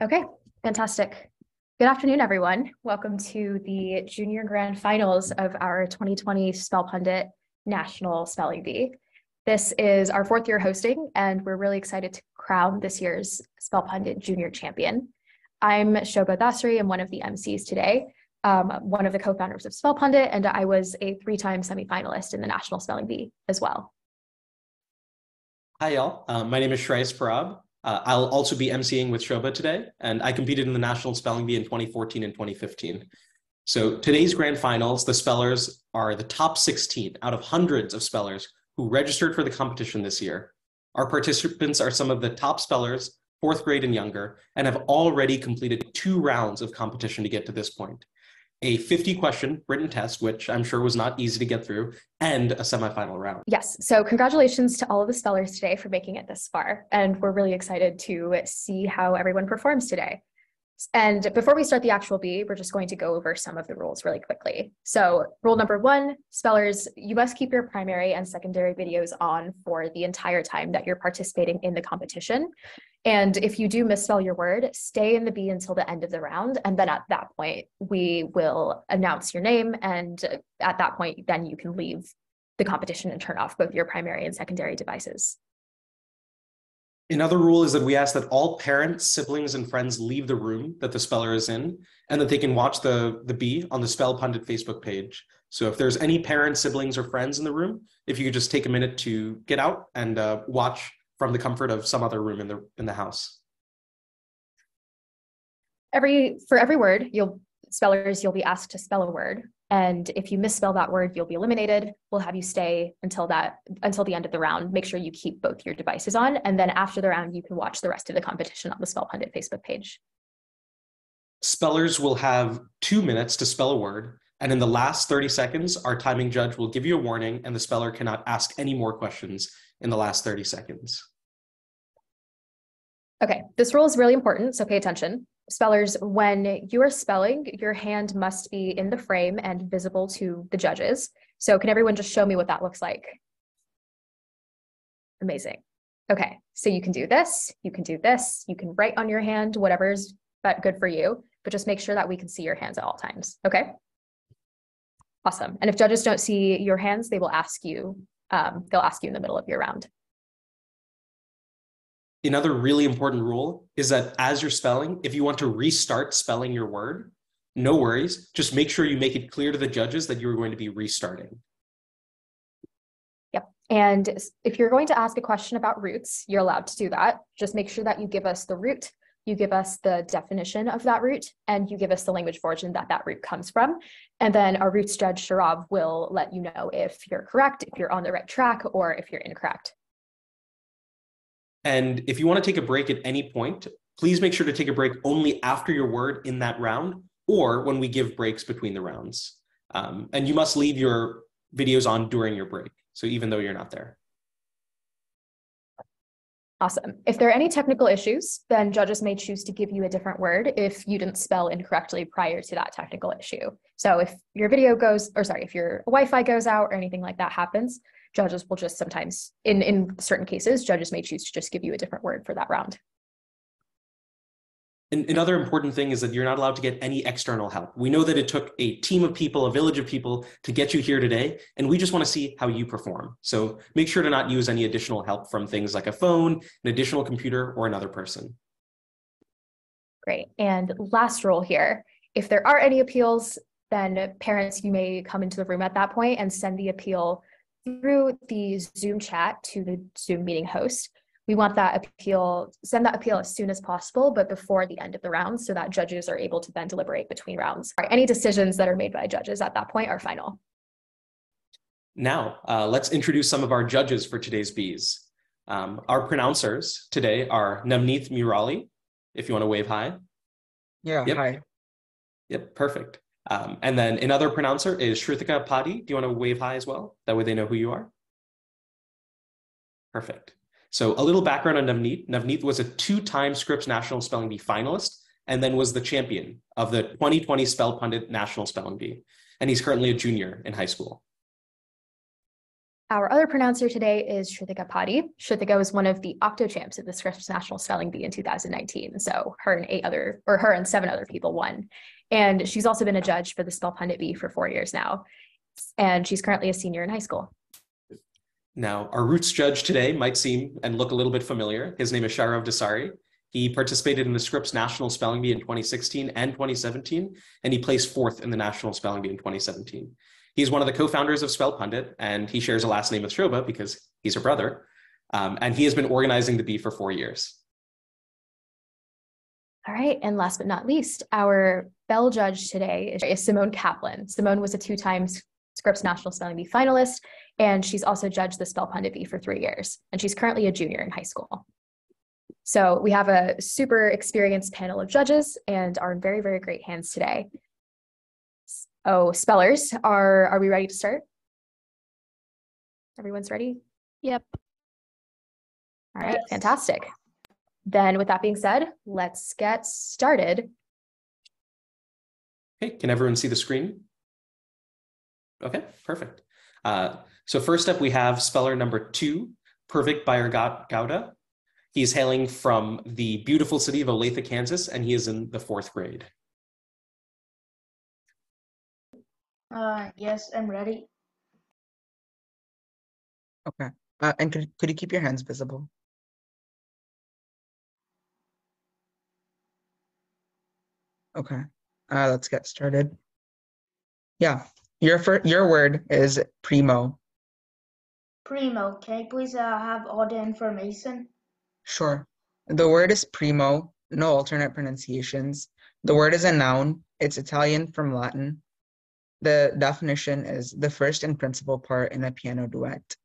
Okay, fantastic. Good afternoon, everyone. Welcome to the junior grand finals of our 2020 Spell Pundit National Spelling Bee. This is our fourth year hosting, and we're really excited to crown this year's Spell Pundit Junior Champion. I'm Shobha Dasari, I'm one of the MCs today, um, one of the co-founders of Spell Pundit, and I was a three-time semifinalist in the National Spelling Bee as well. Hi, y'all. Uh, my name is Shreyas Parab. Uh, I'll also be emceeing with Shobha today, and I competed in the National Spelling Bee in 2014 and 2015. So today's grand finals, the spellers are the top 16 out of hundreds of spellers who registered for the competition this year. Our participants are some of the top spellers, fourth grade and younger, and have already completed two rounds of competition to get to this point a 50 question written test, which I'm sure was not easy to get through, and a semifinal round. Yes. So, congratulations to all of the spellers today for making it this far. And we're really excited to see how everyone performs today. And before we start the actual bee, we're just going to go over some of the rules really quickly. So, rule number one spellers, you must keep your primary and secondary videos on for the entire time that you're participating in the competition. And if you do misspell your word, stay in the bee until the end of the round. And then at that point, we will announce your name. And at that point, then you can leave the competition and turn off both your primary and secondary devices. Another rule is that we ask that all parents, siblings, and friends leave the room that the speller is in, and that they can watch the, the bee on the Spell Pundit Facebook page. So if there's any parents, siblings, or friends in the room, if you could just take a minute to get out and uh, watch from the comfort of some other room in the in the house. Every for every word, you'll spellers you'll be asked to spell a word, and if you misspell that word, you'll be eliminated. We'll have you stay until that until the end of the round. Make sure you keep both your devices on, and then after the round, you can watch the rest of the competition on the Spell Pundit Facebook page. Spellers will have two minutes to spell a word, and in the last 30 seconds, our timing judge will give you a warning, and the speller cannot ask any more questions in the last 30 seconds. Okay, this rule is really important, so pay attention. Spellers, when you are spelling, your hand must be in the frame and visible to the judges. So can everyone just show me what that looks like? Amazing. Okay, so you can do this, you can do this, you can write on your hand, whatever's but good for you, but just make sure that we can see your hands at all times, okay? Awesome. And if judges don't see your hands, they will ask you um, they'll ask you in the middle of your round. Another really important rule is that as you're spelling, if you want to restart spelling your word, no worries. Just make sure you make it clear to the judges that you're going to be restarting. Yep. And if you're going to ask a question about roots, you're allowed to do that. Just make sure that you give us the root you give us the definition of that root, and you give us the language of origin that that root comes from. And then our roots judge, Shourav, will let you know if you're correct, if you're on the right track, or if you're incorrect. And if you want to take a break at any point, please make sure to take a break only after your word in that round or when we give breaks between the rounds. Um, and you must leave your videos on during your break. So even though you're not there. Awesome. If there are any technical issues, then judges may choose to give you a different word if you didn't spell incorrectly prior to that technical issue. So if your video goes, or sorry, if your Wi-Fi goes out or anything like that happens, judges will just sometimes, in, in certain cases, judges may choose to just give you a different word for that round. And another important thing is that you're not allowed to get any external help. We know that it took a team of people, a village of people to get you here today, and we just want to see how you perform. So make sure to not use any additional help from things like a phone, an additional computer, or another person. Great. And last rule here if there are any appeals, then parents, you may come into the room at that point and send the appeal through the Zoom chat to the Zoom meeting host we want that appeal, send that appeal as soon as possible, but before the end of the round so that judges are able to then deliberate between rounds. Any decisions that are made by judges at that point are final. Now, uh, let's introduce some of our judges for today's bees. Um, our pronouncers today are Navneet Murali, if you want to wave hi. Yeah, yep. hi. Yep, perfect. Um, and then another pronouncer is Shrutika Padi. Do you want to wave hi as well? That way they know who you are. Perfect. So a little background on Navneet. Navneet was a two-time Scripps National Spelling Bee finalist and then was the champion of the 2020 Spell Pundit National Spelling Bee. And he's currently a junior in high school. Our other pronouncer today is Shrutika Padi. Shrutika was one of the octo champs at the Scripps National Spelling Bee in 2019. So her and eight other, or her and seven other people won. And she's also been a judge for the Spell Pundit Bee for four years now. And she's currently a senior in high school. Now, our roots judge today might seem and look a little bit familiar. His name is Shourav Dasari. He participated in the Scripps National Spelling Bee in 2016 and 2017, and he placed fourth in the National Spelling Bee in 2017. He's one of the co-founders of Spell Pundit, and he shares a last name with Shobha because he's her brother. Um, and he has been organizing the bee for four years. All right, and last but not least, our bell judge today is Simone Kaplan. Simone was a two time Scripps National Spelling Bee finalist, and she's also judged the Spell Pundit Bee for three years, and she's currently a junior in high school. So we have a super experienced panel of judges and are in very, very great hands today. Oh, spellers, are, are we ready to start? Everyone's ready? Yep. All right, yes. fantastic. Then with that being said, let's get started. Okay, can everyone see the screen? Okay, perfect. Uh, so first up, we have speller number two, Purvik Bayer Gowda. He's hailing from the beautiful city of Olathe, Kansas, and he is in the fourth grade. Uh, yes, I'm ready. Okay. Uh, and could, could you keep your hands visible? Okay. Uh, let's get started. Yeah. Your first, your word is primo. Primo. Can you please uh, have all the information? Sure. The word is primo. No alternate pronunciations. The word is a noun. It's Italian from Latin. The definition is the first and principal part in a piano duet.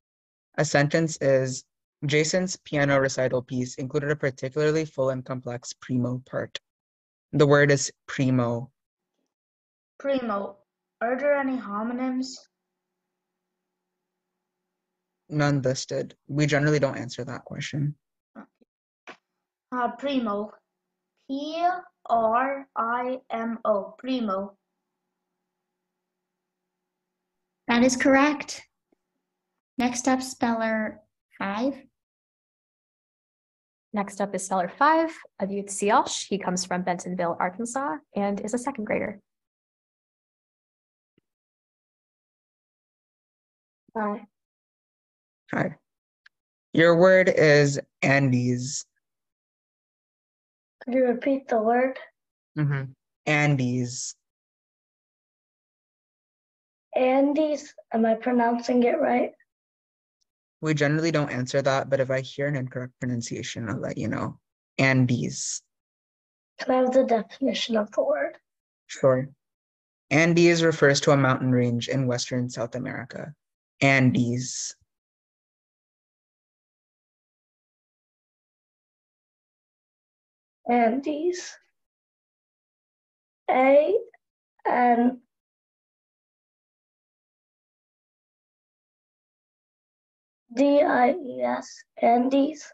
A sentence is Jason's piano recital piece included a particularly full and complex primo part. The word is primo. Primo. Are there any homonyms? None listed. We generally don't answer that question. Uh, primo. P R I M O. Primo. That is correct. Next up, speller five. Next up is speller five, Adyut Siosh. He comes from Bentonville, Arkansas, and is a second grader. Hi. Hi. Your word is Andes. Could you repeat the word? Mm-hmm. Andes. Andes. Am I pronouncing it right? We generally don't answer that, but if I hear an incorrect pronunciation, I'll let you know. Andes. Can I have the definition of the word? Sure. Andes refers to a mountain range in Western South America. Andes. Andes. A N D-I-E-S, Andes.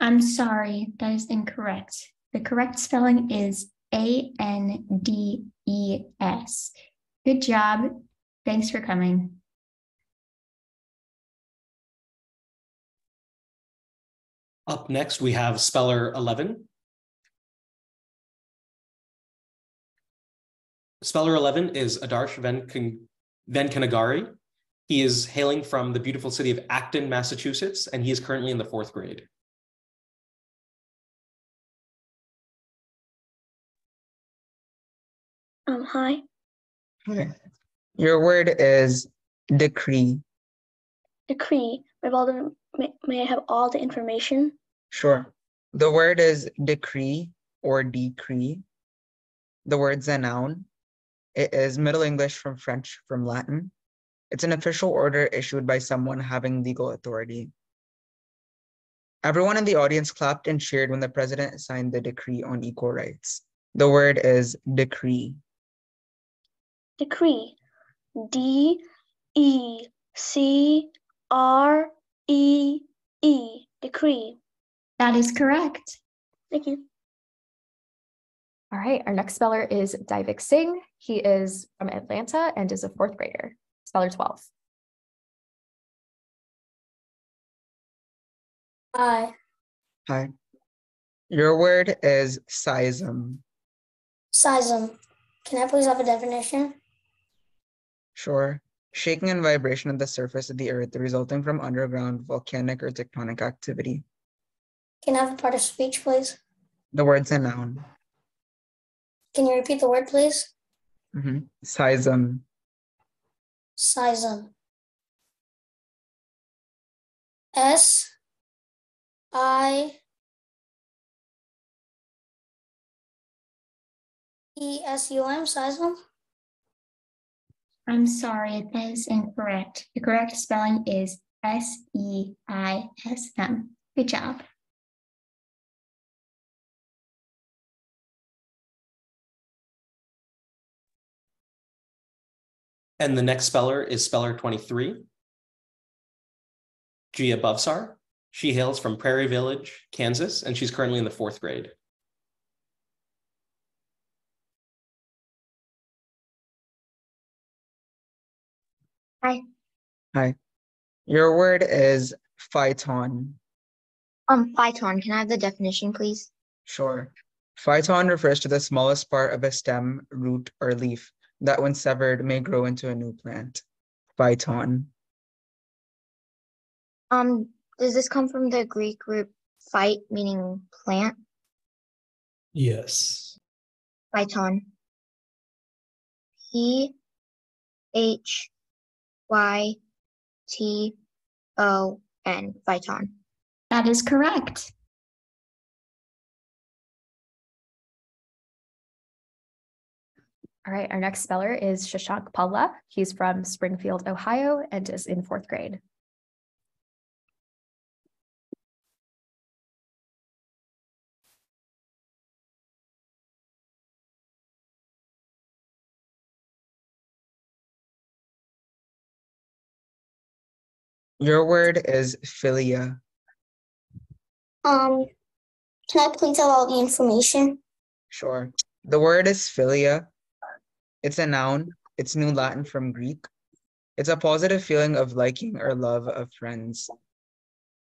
I'm sorry, that is incorrect. The correct spelling is A N D E S. Good job. Thanks for coming. Up next, we have speller 11. Speller 11 is Adarsh Venkanagari. He is hailing from the beautiful city of Acton, Massachusetts, and he is currently in the fourth grade. Um, hi. Hi. Your word is decree. Decree. May, all the, may, may I have all the information? Sure. The word is decree or decree. The word's a noun. It is Middle English from French from Latin. It's an official order issued by someone having legal authority. Everyone in the audience clapped and cheered when the president signed the decree on equal rights. The word is decree. Decree. D E C R E E. Decree. That is correct. Thank you. All right, our next speller is Divik Singh. He is from Atlanta and is a fourth grader. Speller 12. I. Hi. Your word is seism. Seism. Can I please have a definition? Sure. Shaking and vibration of the surface of the earth resulting from underground volcanic or tectonic activity. Can I have a part of speech, please? The word's a noun. Can you repeat the word, please? Mhm. Seism. Seism. S I E S U M, seism. I'm sorry, that is incorrect. The correct spelling is S E I S M. Good job. And the next speller is speller 23. Gia Bovsar. She hails from Prairie Village, Kansas, and she's currently in the fourth grade. Hi. Hi. Your word is phyton. Um, phyton, can I have the definition, please? Sure. Phyton refers to the smallest part of a stem, root, or leaf that, when severed, may grow into a new plant. Phyton. Um, does this come from the Greek root phyte, meaning plant? Yes. Phyton. P H Y T O N, phyton. That is correct. All right, our next speller is Shashank Palla. He's from Springfield, Ohio, and is in fourth grade. Your word is philia. Um, can I please have all the information? Sure. The word is philia. It's a noun. It's New Latin from Greek. It's a positive feeling of liking or love of friends.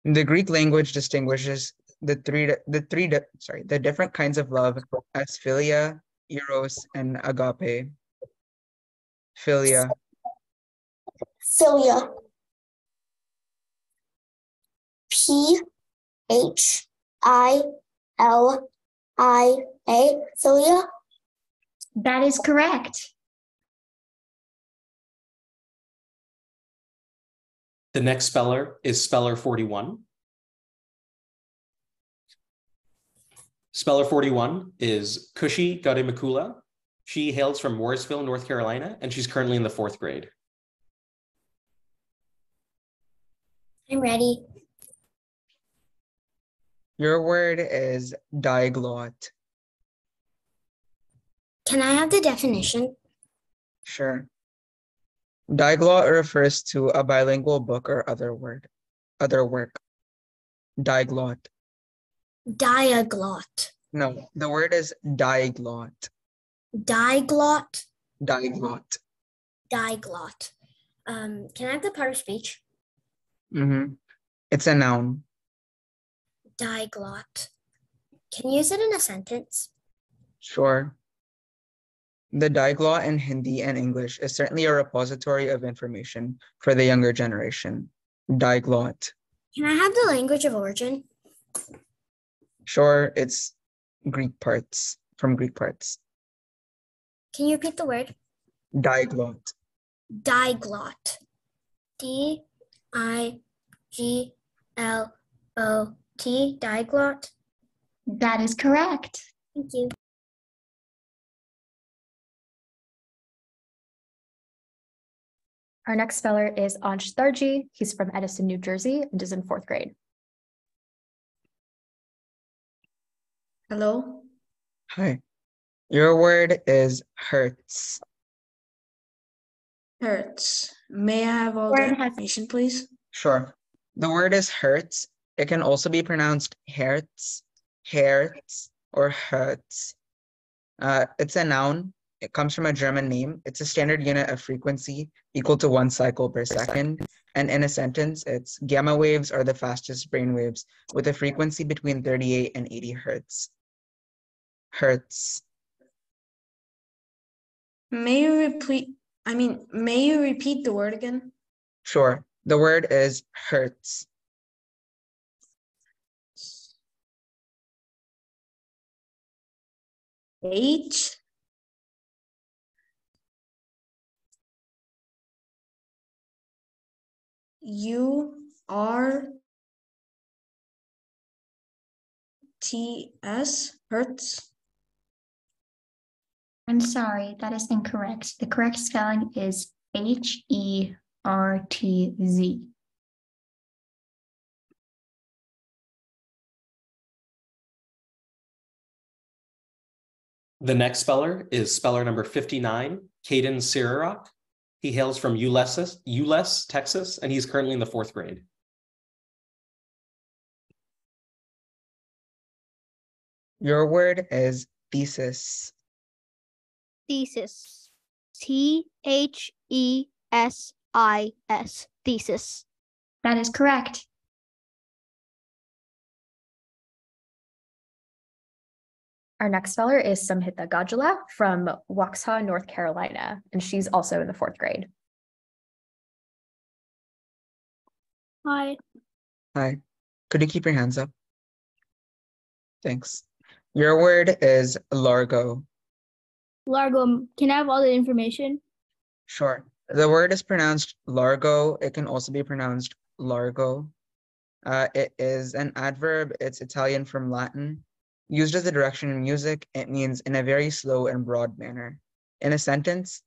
The Greek language distinguishes the three, the three, sorry, the different kinds of love as philia, eros, and agape. Philia. Philia. P H I L I A. Philia. That is correct. The next speller is speller 41. Speller 41 is Kushi Gademakula. She hails from Mooresville, North Carolina, and she's currently in the fourth grade. I'm ready. Your word is diglot. Can I have the definition? Sure. Diglot refers to a bilingual book or other word, other work. Diglot. Diaglot. No, the word is diglot. Diglot. Diglot. Diglot. Um, can I have the part of speech? Mm-hmm. It's a noun. Diglot. Can you use it in a sentence? Sure. The diglot in Hindi and English is certainly a repository of information for the younger generation. Diglot. Can I have the language of origin? Sure, it's Greek parts, from Greek parts. Can you repeat the word? Diglot. Diglot. D I G L O T. Diglot. That is correct. Thank you. Our next speller is Ansh Tharji. He's from Edison, New Jersey, and is in fourth grade. Hello, Hi. Your word is hertz. Hertz. May I have all the Word has- information, please? Sure. The word is hertz. It can also be pronounced hertz, hertz, or hurts. Uh, it's a noun. It comes from a German name. It's a standard unit of frequency equal to one cycle per second. And in a sentence, it's gamma waves are the fastest brain waves with a frequency between 38 and 80 hertz. Hertz. May you repeat, I mean, may you repeat the word again? Sure. The word is hertz. H U R T S Hertz. I'm sorry, that is incorrect. The correct spelling is H E R T Z. The next speller is speller number 59, Caden Sirarok. He hails from Ulysses, Euless, Texas, and he's currently in the fourth grade. Your word is thesis. Thesis. T H E S I S. Thesis. That is correct. Our next speller is Samhita Gajula from Waxhaw, North Carolina, and she's also in the fourth grade. Hi. Hi. Could you keep your hands up? Thanks. Your word is Largo. Largo, can I have all the information? Sure. The word is pronounced Largo. It can also be pronounced Largo. Uh, it is an adverb. It's Italian from Latin. Used as a direction in music, it means in a very slow and broad manner. In a sentence,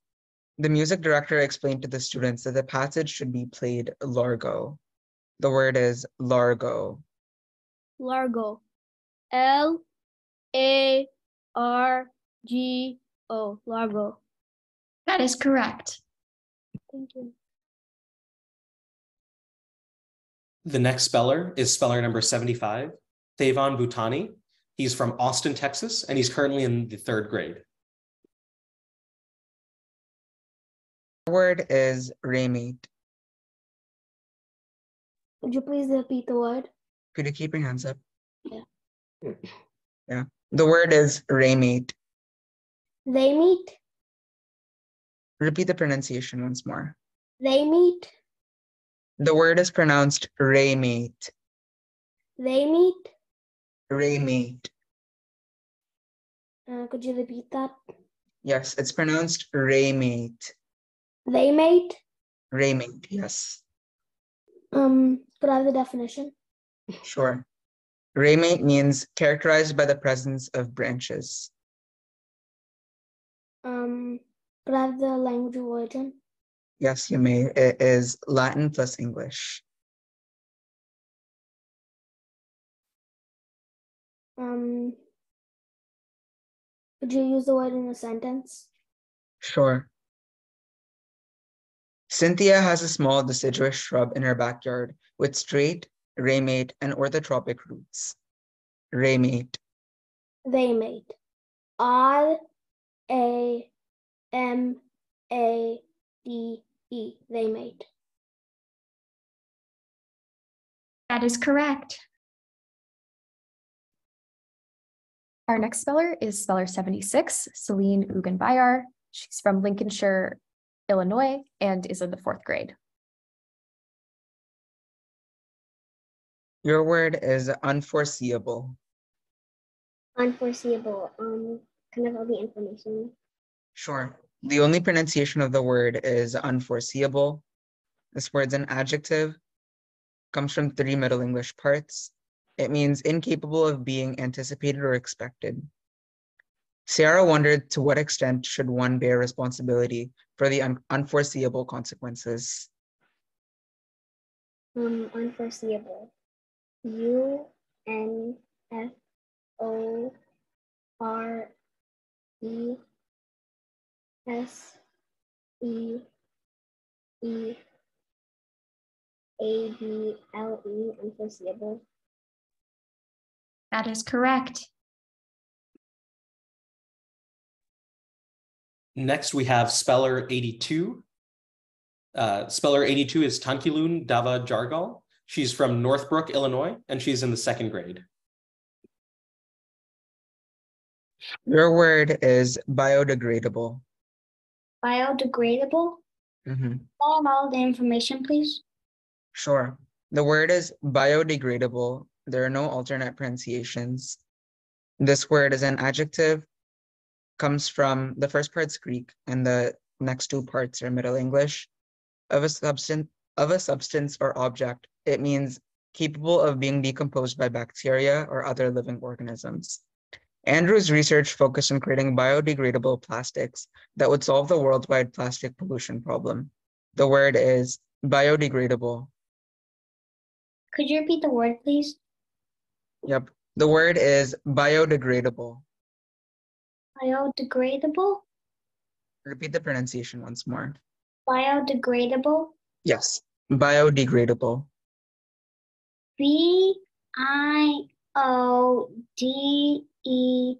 the music director explained to the students that the passage should be played largo. The word is largo. Largo. L A R G O. Largo. That is correct. Thank you. The next speller is speller number 75, Thavon Bhutani. He's from Austin, Texas, and he's currently in the third grade. The word is ramate. Would you please repeat the word? Could you keep your hands up? Yeah. Yeah. The word is ramate. They meet. Repeat the pronunciation once more. They meet. The word is pronounced ramate. They meet. Ramate. Uh, could you repeat that? Yes, it's pronounced ramate. They mate. Ramate, yes. Um, could I have the definition? Sure. Ramate means characterized by the presence of branches. Um, could I have the language of origin? Yes, you may. It is Latin plus English. Um, could you use the word in a sentence? Sure. Cynthia has a small deciduous shrub in her backyard with straight, ramate, and orthotropic roots. Ramate. They mate. R A M A D E. They mate. That is correct. Our next speller is speller 76, Celine Ugenbayar. She's from Lincolnshire, Illinois, and is in the fourth grade. Your word is unforeseeable. Unforeseeable. Um, can I have all the information? Sure. The only pronunciation of the word is unforeseeable. This word's an adjective, comes from three Middle English parts. It means incapable of being anticipated or expected. Sarah wondered to what extent should one bear responsibility for the un- unforeseeable consequences. Um, unforeseeable. U N F O R E S E E A B L E. Unforeseeable. That is correct. Next, we have speller 82. Uh, speller 82 is Tankilun Dava Jargal. She's from Northbrook, Illinois, and she's in the second grade. Your word is biodegradable. Biodegradable. Mm-hmm. Can all the information, please? Sure. The word is biodegradable. There are no alternate pronunciations. This word is an adjective, comes from the first part's Greek and the next two parts are Middle English. Of a substance of a substance or object, it means capable of being decomposed by bacteria or other living organisms. Andrew's research focused on creating biodegradable plastics that would solve the worldwide plastic pollution problem. The word is biodegradable. Could you repeat the word, please? Yep. The word is biodegradable. Biodegradable. Repeat the pronunciation once more. Biodegradable. Yes. Biodegradable. B I O D E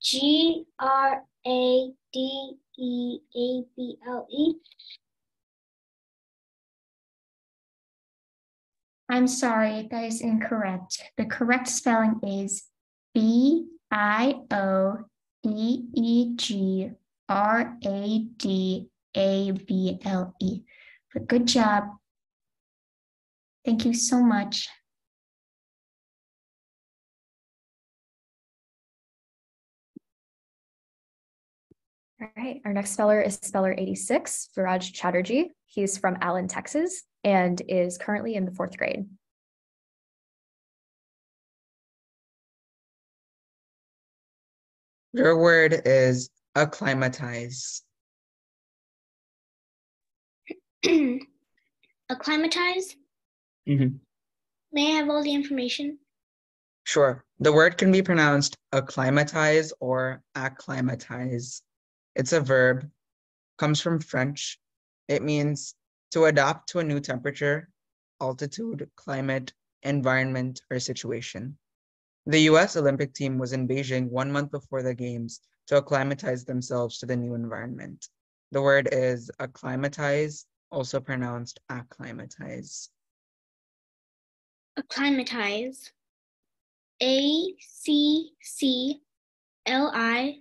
G R A D E A B L E. I'm sorry, that is incorrect. The correct spelling is B I O E E G R A D A B L E. But good job. Thank you so much. All right, our next speller is speller 86, Viraj Chatterjee. He's from Allen, Texas, and is currently in the fourth grade. Your word is acclimatize. Acclimatize. Mhm. May I have all the information? Sure. The word can be pronounced acclimatize or acclimatize. It's a verb, comes from French. It means to adapt to a new temperature, altitude, climate, environment, or situation. The US Olympic team was in Beijing one month before the Games to acclimatize themselves to the new environment. The word is acclimatize, also pronounced acclimatize. Acclimatize. A C C L I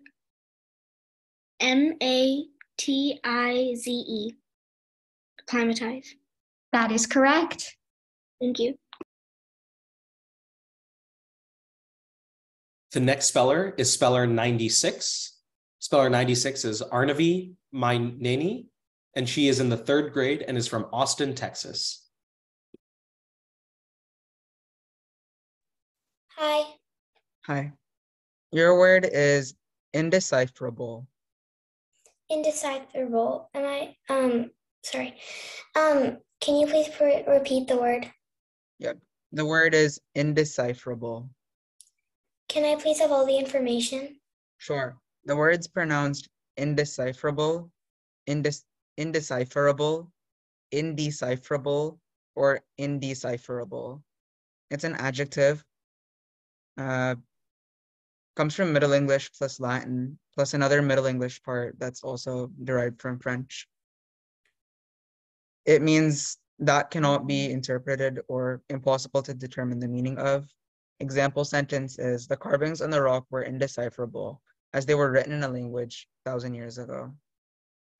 M A T I Z E. Acclimatize. That is correct. Thank you. The next speller is speller 96. Speller 96 is Arnavi Maineni, and she is in the third grade and is from Austin, Texas. Hi. Hi. Your word is indecipherable. Indecipherable. Am I um sorry. Um can you please pre- repeat the word? The word is indecipherable. Can I please have all the information? Sure. The word's pronounced indecipherable, indes- indecipherable, indecipherable, or indecipherable. It's an adjective. Uh, comes from Middle English plus Latin, plus another Middle English part that's also derived from French. It means that cannot be interpreted or impossible to determine the meaning of. Example sentence is the carvings on the rock were indecipherable as they were written in a language thousand years ago.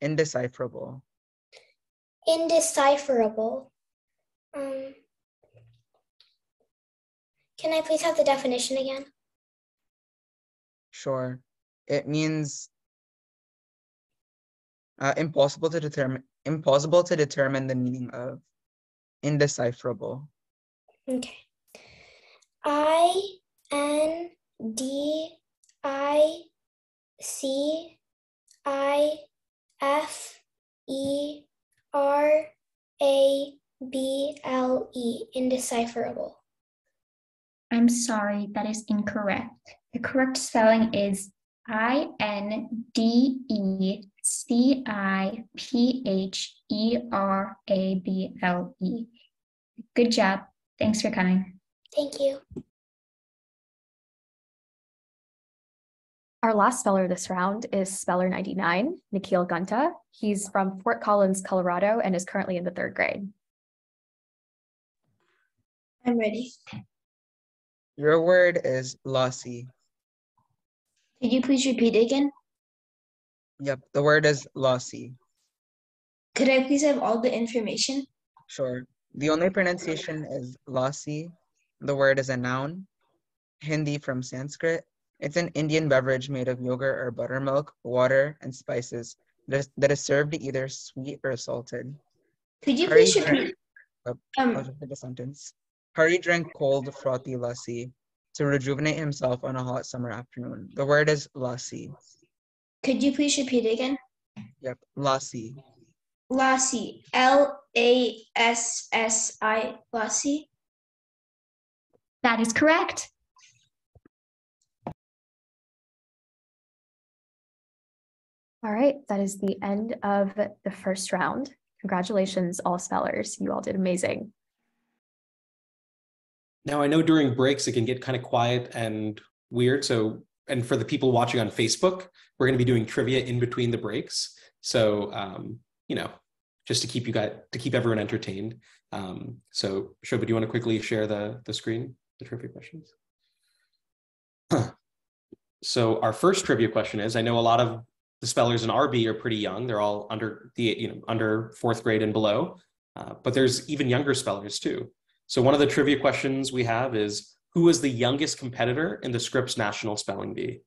Indecipherable. Indecipherable. Um Can I please have the definition again? Sure. It means uh, impossible to determine impossible to determine the meaning of indecipherable. Okay. I N D I C I F E R A B L E. Indecipherable. I'm sorry, that is incorrect. The correct spelling is I N D E C I P H E R A B L E. Good job. Thanks for coming. Thank you. Our last speller this round is speller 99, Nikhil Gunta. He's from Fort Collins, Colorado, and is currently in the third grade. I'm ready. Your word is lassi. Could you please repeat again? Yep, the word is lassi. Could I please have all the information? Sure. The only pronunciation is lassi. The word is a noun. Hindi from Sanskrit. It's an Indian beverage made of yogurt or buttermilk, water, and spices that is, that is served either sweet or salted. Could you please repeat? Oh, I'll Um, just read the sentence. Hari drank cold, frothy lassi to rejuvenate himself on a hot summer afternoon. The word is lassi. could you please repeat it again? Yep, lassi. Lassie, L A S S I, Lassi. That is correct. All right, that is the end of the first round. Congratulations, all spellers. You all did amazing. Now I know during breaks it can get kind of quiet and weird. So, and for the people watching on Facebook, we're going to be doing trivia in between the breaks. So, um, you know, just to keep you guys to keep everyone entertained. Um, so, Shobha, do you want to quickly share the the screen, the trivia questions? so, our first trivia question is: I know a lot of the spellers in RB are pretty young. They're all under the you know under fourth grade and below, uh, but there's even younger spellers too. So one of the trivia questions we have is who was the youngest competitor in the Scripps National Spelling Bee?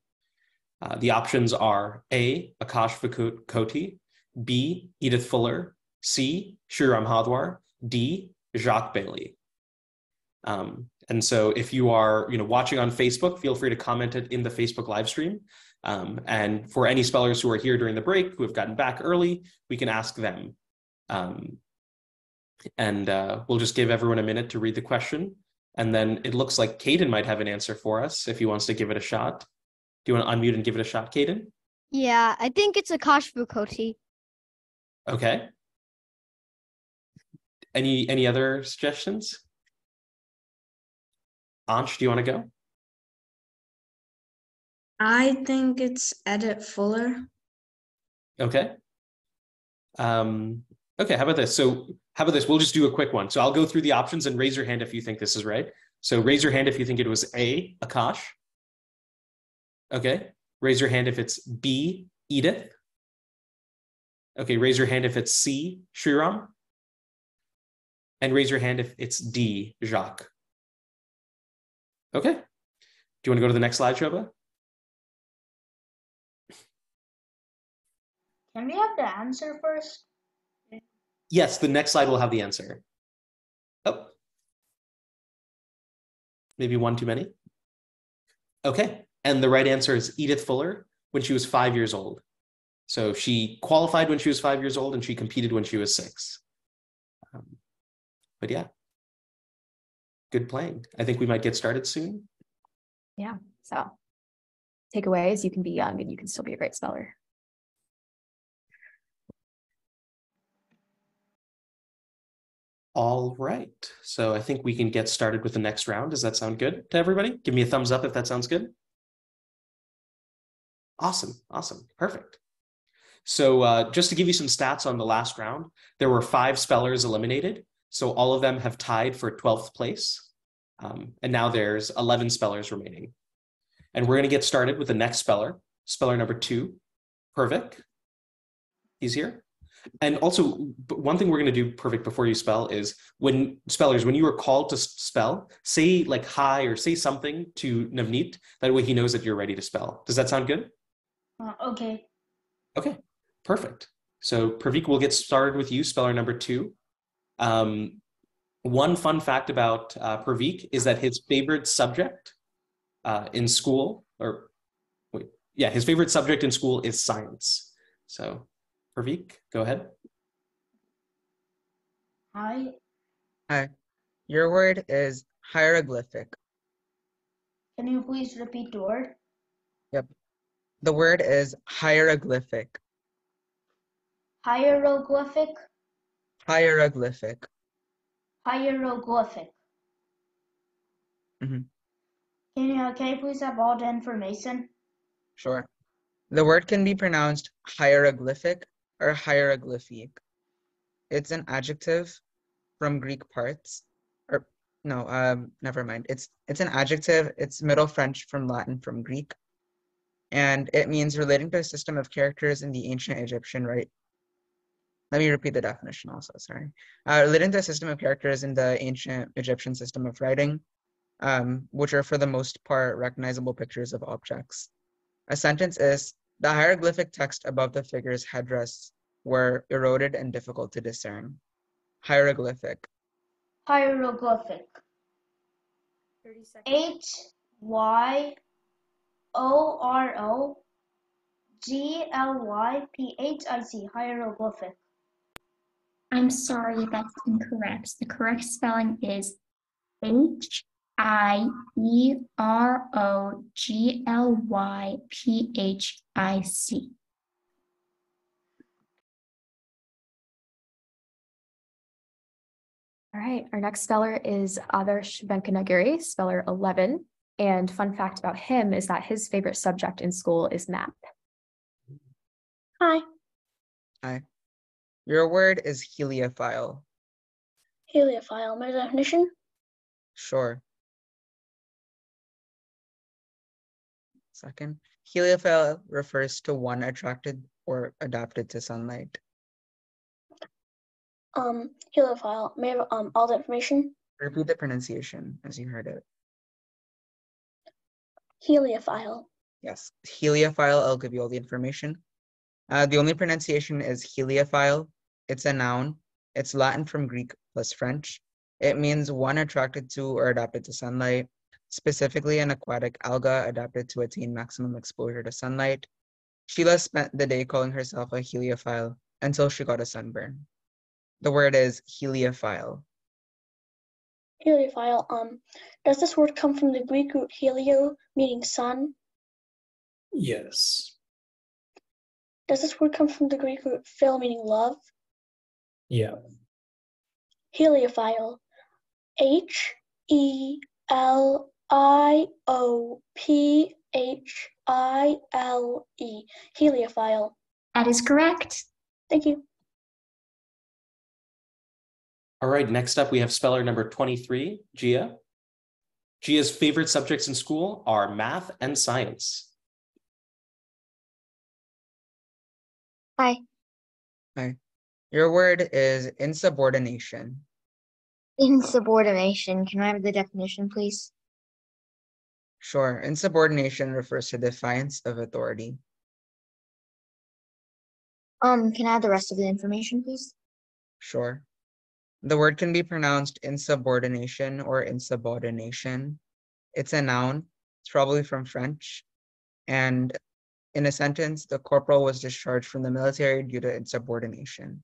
Uh, the options are A. Akash Vukoti, B. Edith Fuller, C. Shriram Hadwar, D. Jacques Bailey. Um, and so if you are you know, watching on Facebook, feel free to comment it in the Facebook live stream. Um, and for any spellers who are here during the break, who have gotten back early, we can ask them. Um, and uh, we'll just give everyone a minute to read the question. And then it looks like Caden might have an answer for us if he wants to give it a shot. Do you want to unmute and give it a shot, Caden? Yeah, I think it's Akash Vukoti. Okay. Any any other suggestions? Ansh, do you want to go? I think it's Edith Fuller. Okay. Um, okay, how about this? So how about this? We'll just do a quick one. So I'll go through the options and raise your hand if you think this is right. So raise your hand if you think it was A, Akash. Okay. Raise your hand if it's B, Edith. Okay, raise your hand if it's C, Shriram. And raise your hand if it's D, Jacques. Okay. Do you want to go to the next slide, Shobha? Can we have the answer first? Yes, the next slide will have the answer. Oh. Maybe one too many. Okay. And the right answer is Edith Fuller when she was five years old. So she qualified when she was five years old and she competed when she was six. Um, but yeah, good playing. I think we might get started soon. Yeah. So takeaways, you can be young and you can still be a great speller. All right. So I think we can get started with the next round. Does that sound good to everybody? Give me a thumbs up if that sounds good. Awesome. Awesome. Perfect. So uh, just to give you some stats on the last round, there were five spellers eliminated. So all of them have tied for 12th place. Um, and now there's 11 spellers remaining. And we're going to get started with the next speller, speller number two, Pervik. He's here. And also, one thing we're going to do perfect before you spell is when spellers, when you are called to spell, say like hi or say something to Navneet. That way he knows that you're ready to spell. Does that sound good? Uh, okay. Okay, perfect. So Pravik, we'll get started with you, speller number two. Um, one fun fact about uh, Pravik is that his favorite subject uh, in school, or wait, yeah, his favorite subject in school is science. So Pravik, go ahead. Hi. Hi. Your word is hieroglyphic. Can you please repeat the word? Yep. The word is hieroglyphic. Hieroglyphic. Hieroglyphic. Hieroglyphic. Mhm. Can you can you please have all the information? Sure. The word can be pronounced hieroglyphic or hieroglyphic. It's an adjective from Greek parts, or no, um, never mind. It's it's an adjective. It's Middle French from Latin from Greek, and it means relating to a system of characters in the ancient Egyptian right. Let me repeat the definition also. Sorry, uh, relating to a system of characters in the ancient Egyptian system of writing, um, which are for the most part recognizable pictures of objects. A sentence is the hieroglyphic text above the figure's headdress were eroded and difficult to discern. Hieroglyphic. Hieroglyphic. H Y O R O G L Y P H I C. Hieroglyphic. I'm sorry, that's incorrect. The correct spelling is H I E R O G L Y P H I C. All right, our next speller is Adarsh Venkanagiri, speller 11. And fun fact about him is that his favorite subject in school is math. Hi. Hi. Your word is heliophile. Heliophile. My definition? Sure. Second, heliophile refers to one attracted or adapted to sunlight. Um, heliophile. May I have um all the information? Repeat the pronunciation as you heard it. Heliophile. Yes, heliophile, I'll give you all the information. Uh, the only pronunciation is heliophile. It's a noun. It's Latin from Greek plus French. It means one attracted to or adapted to sunlight, specifically an aquatic alga adapted to attain maximum exposure to sunlight. Sheila spent the day calling herself a heliophile until she got a sunburn. The word is heliophile. Heliophile. Um, does this word come from the Greek root helio, meaning sun? Yes. Does this word come from the Greek root phil, meaning love? Yeah. Heliophile. H E L I O P H I L E. Heliophile. That is correct. Thank you. All right, next up we have speller number 23, Gia. Gia's favorite subjects in school are math and science. Hi. Hi. Your word is insubordination. Insubordination. Can I have the definition, please? Sure, insubordination refers to defiance of authority. Um, can I have the rest of the information, please? Sure. The word can be pronounced insubordination or insubordination. It's a noun. It's probably from French. And in a sentence, the corporal was discharged from the military due to insubordination.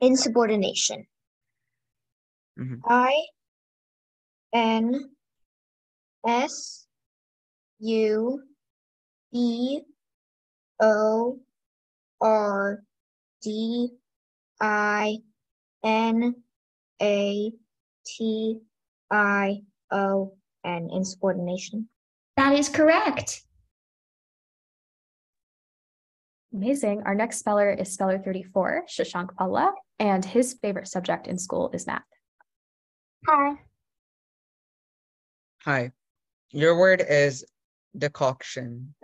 Insubordination. Mhm. I N S U B O R D I N A T I O N insubordination. That is correct. Amazing. Our next speller is speller 34, Shashank Palla, and his favorite subject in school is math. Hi. Hi. Your word is decoction.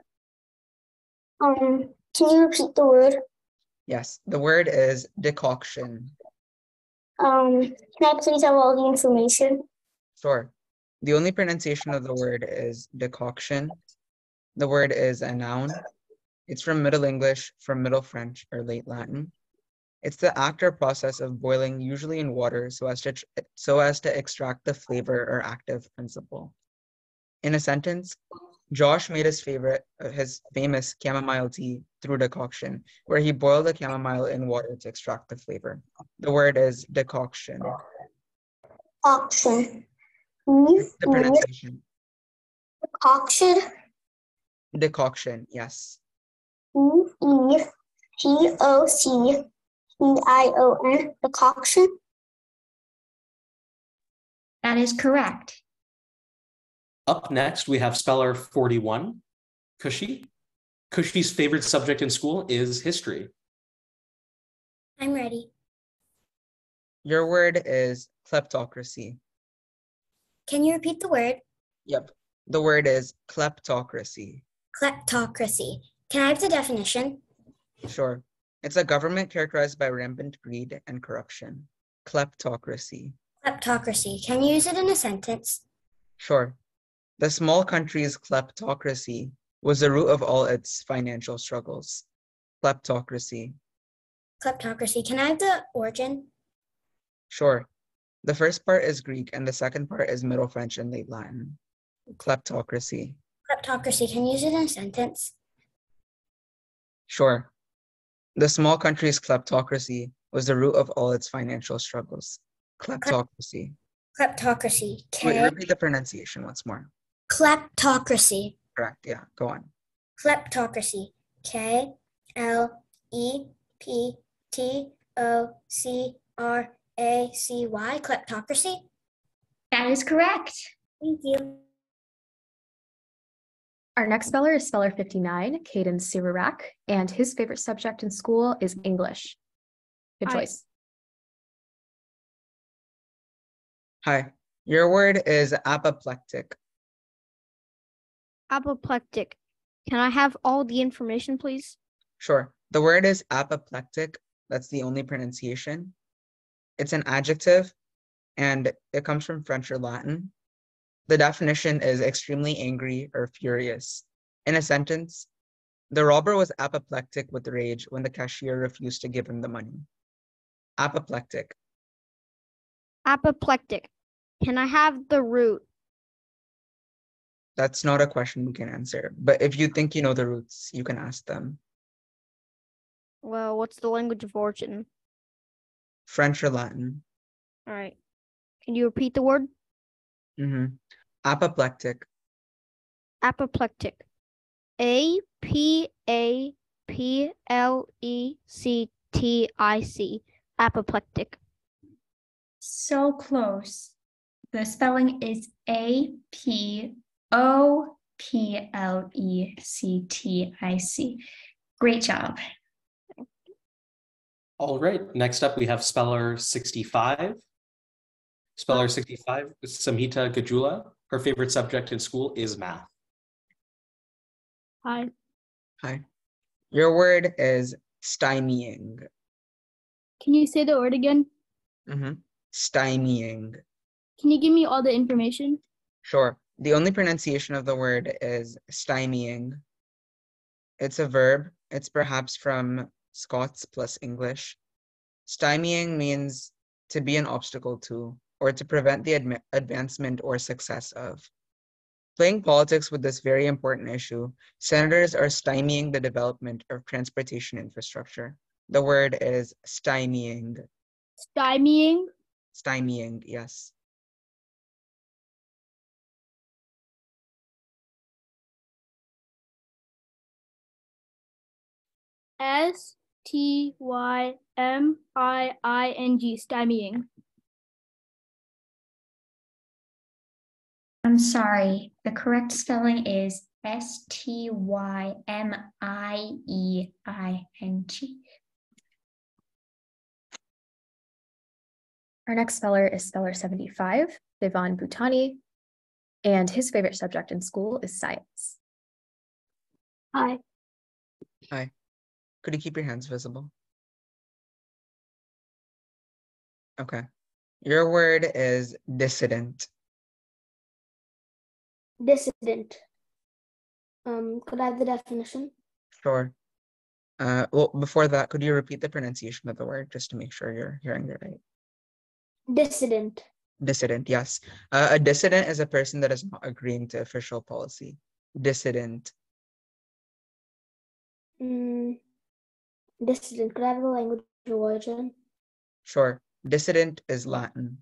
Um, can you repeat the word? Yes, the word is decoction. Um, can I please have all the information? Sure. The only pronunciation of the word is decoction. The word is a noun. It's from Middle English, from Middle French, or Late Latin. It's the act or process of boiling, usually in water, so as to so as to extract the flavor or active principle. In a sentence, Josh made his favorite, uh, his famous chamomile tea through decoction, where he boiled the chamomile in water to extract the flavor. The word is decoction. Auction. The pronunciation, Auction. decoction, yes. E E T O C E I O N. Decoction. That is correct. Up next, we have speller 41, Kushi. Kushi's favorite subject in school is history. I'm ready. Your word is kleptocracy. Can you repeat the word? Yep. The word is kleptocracy. Kleptocracy. Can I have the definition? Sure. It's a government characterized by rampant greed and corruption. Kleptocracy. Kleptocracy. Can you use it in a sentence? Sure. The small country's kleptocracy was the root of all its financial struggles. Kleptocracy. Kleptocracy. Can I have the origin? Sure. The first part is Greek and the second part is Middle French and Late Latin. Kleptocracy. Kleptocracy. Can you use it in a sentence? Sure. The small country's kleptocracy was the root of all its financial struggles. Kleptocracy. Kleptocracy. Wait, K. repeat the pronunciation once more. Kleptocracy. Correct. Yeah, go on. Kleptocracy. K L E P T O C R A C Y. Kleptocracy. That is correct. Thank you. Our next speller is speller 59, Caden Sirurak, and his favorite subject in school is English. Good Hi. choice. Hi. Your word is apoplectic. Apoplectic. Can I have all the information, please? Sure. The word is apoplectic. That's the only pronunciation. It's an adjective and it comes from French or Latin. The definition is extremely angry or furious. In a sentence, the robber was apoplectic with rage when the cashier refused to give him the money. Apoplectic. Apoplectic. Can I have the root? That's not a question we can answer. But if you think you know the roots, you can ask them. Well, what's the language of origin? French or Latin. All right. Can you repeat the word? hmm Apoplectic. Apoplectic. A P A P L E C T I C. Apoplectic. So close. The spelling is A P O P L E C T I C. Great job. All right, next up we have speller 65. Speller 65, Samhita Gajula. Her favorite subject in school is math. Hi. Hi. Your word is stymieing. Can you say the word again? hmm Stymieing. Can you give me all the information? Sure. The only pronunciation of the word is stymieing. It's a verb. It's perhaps from Scots plus English. Stymieing means to be an obstacle to or to prevent the admi- advancement or success of. Playing politics with this very important issue, senators are stymieing the development of transportation infrastructure. The word is stymieing. Stymieing. Stymieing, yes. S T Y M I I N G. Stymieing. I'm sorry. The correct spelling is S T Y M I E I N G. Our next speller is speller 75, Vivan Bhutani, and his favorite subject in school is science. Hi. Hi. Could you keep your hands visible? Okay. Your word is dissident. Dissident. Um, could I have the definition? Sure. Uh, well, before that, could you repeat the pronunciation of the word just to make sure you're hearing it right? Dissident. Dissident, yes. Uh, a dissident is a person that is not agreeing to official policy. Dissident. Mm, dissident. Could I have the language of origin? Sure. Dissident is Latin.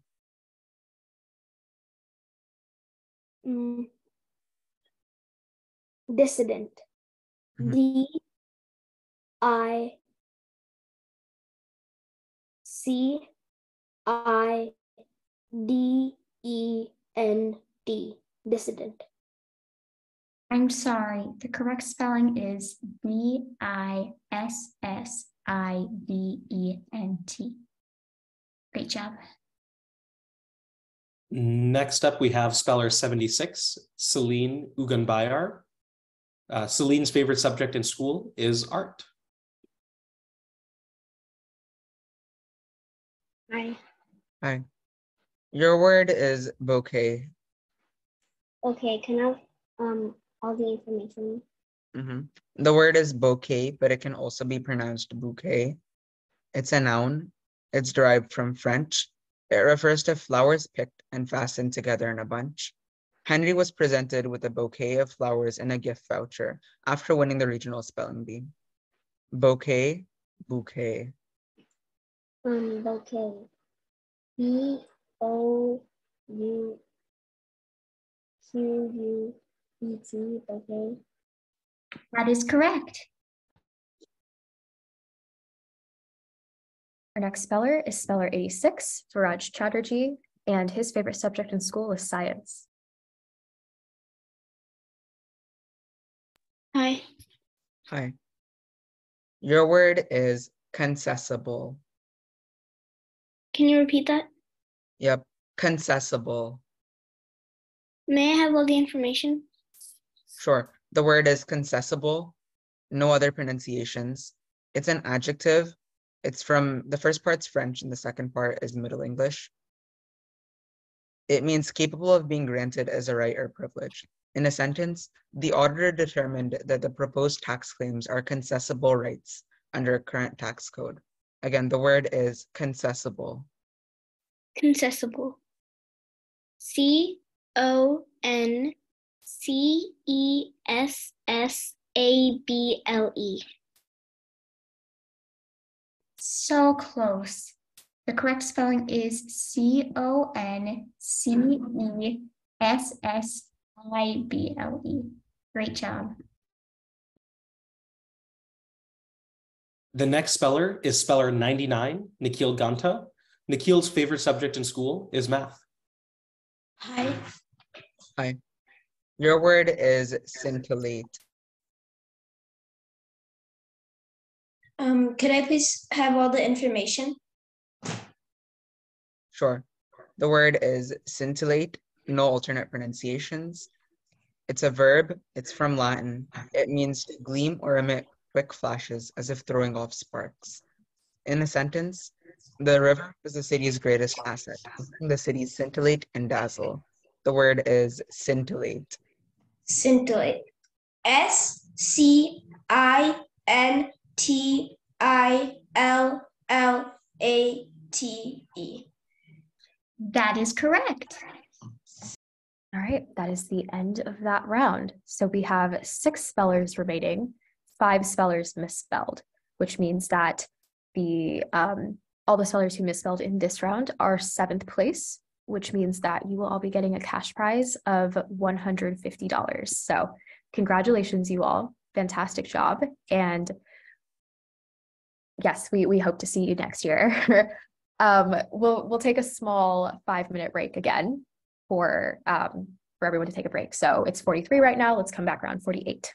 Mm, dissident. Mhm. D I C I D E N T. Dissident. I'm sorry. The correct spelling is B I S S I V E N T. Great job. Next up, we have speller 76, Celine Uganbayar. Uh, Celine's favorite subject in school is art. Hi. Hi. Your word is bouquet. Okay, can I have um all the information? hmm The word is bouquet, but it can also be pronounced bouquet. It's a noun. It's derived from French. It refers to flowers picked and fastened together in a bunch. Henry was presented with a bouquet of flowers and a gift voucher after winning the regional spelling bee. Bouquet, bouquet. Um, bouquet. B O U Q U E T. Bouquet. That is correct. Our next speller is speller 86, Viraj Chatterjee, and his favorite subject in school is science. Hi. Hi. Your word is concessible. Can you repeat that? Yep, concessible. May I have all the information? Sure. The word is concessible. No other pronunciations. It's an adjective. It's from the first part's French and the second part is Middle English. It means capable of being granted as a right or privilege. In a sentence, the auditor determined that the proposed tax claims are concessible rights under current tax code. Again, the word is concessible. Concessible. C O N C E S S A B L E. So close. The correct spelling is C O N C E S S I B L E. Great job. The next speller is speller 99, Nikhil Ganta. Nikhil's favorite subject in school is math. Hi. Hi. Your word is scintillate. Um, could I please have all the information? Sure. The word is scintillate, no alternate pronunciations. It's a verb, it's from Latin. It means to gleam or emit quick flashes as if throwing off sparks. In a sentence, the river is the city's greatest asset, the city scintillate and dazzle. The word is scintillate. Scintillate. S C I N T I L L A T E. That is correct. All right, that is the end of that round. So we have six spellers remaining, five spellers misspelled, which means that the um, all the spellers who misspelled in this round are seventh place, which means that you will all be getting a cash prize of $150. So congratulations, you all. Fantastic job. And yes, we, we hope to see you next year. um, we'll, we'll take a small five minute break again for, um, for everyone to take a break. So it's 43 right now. Let's come back around 48.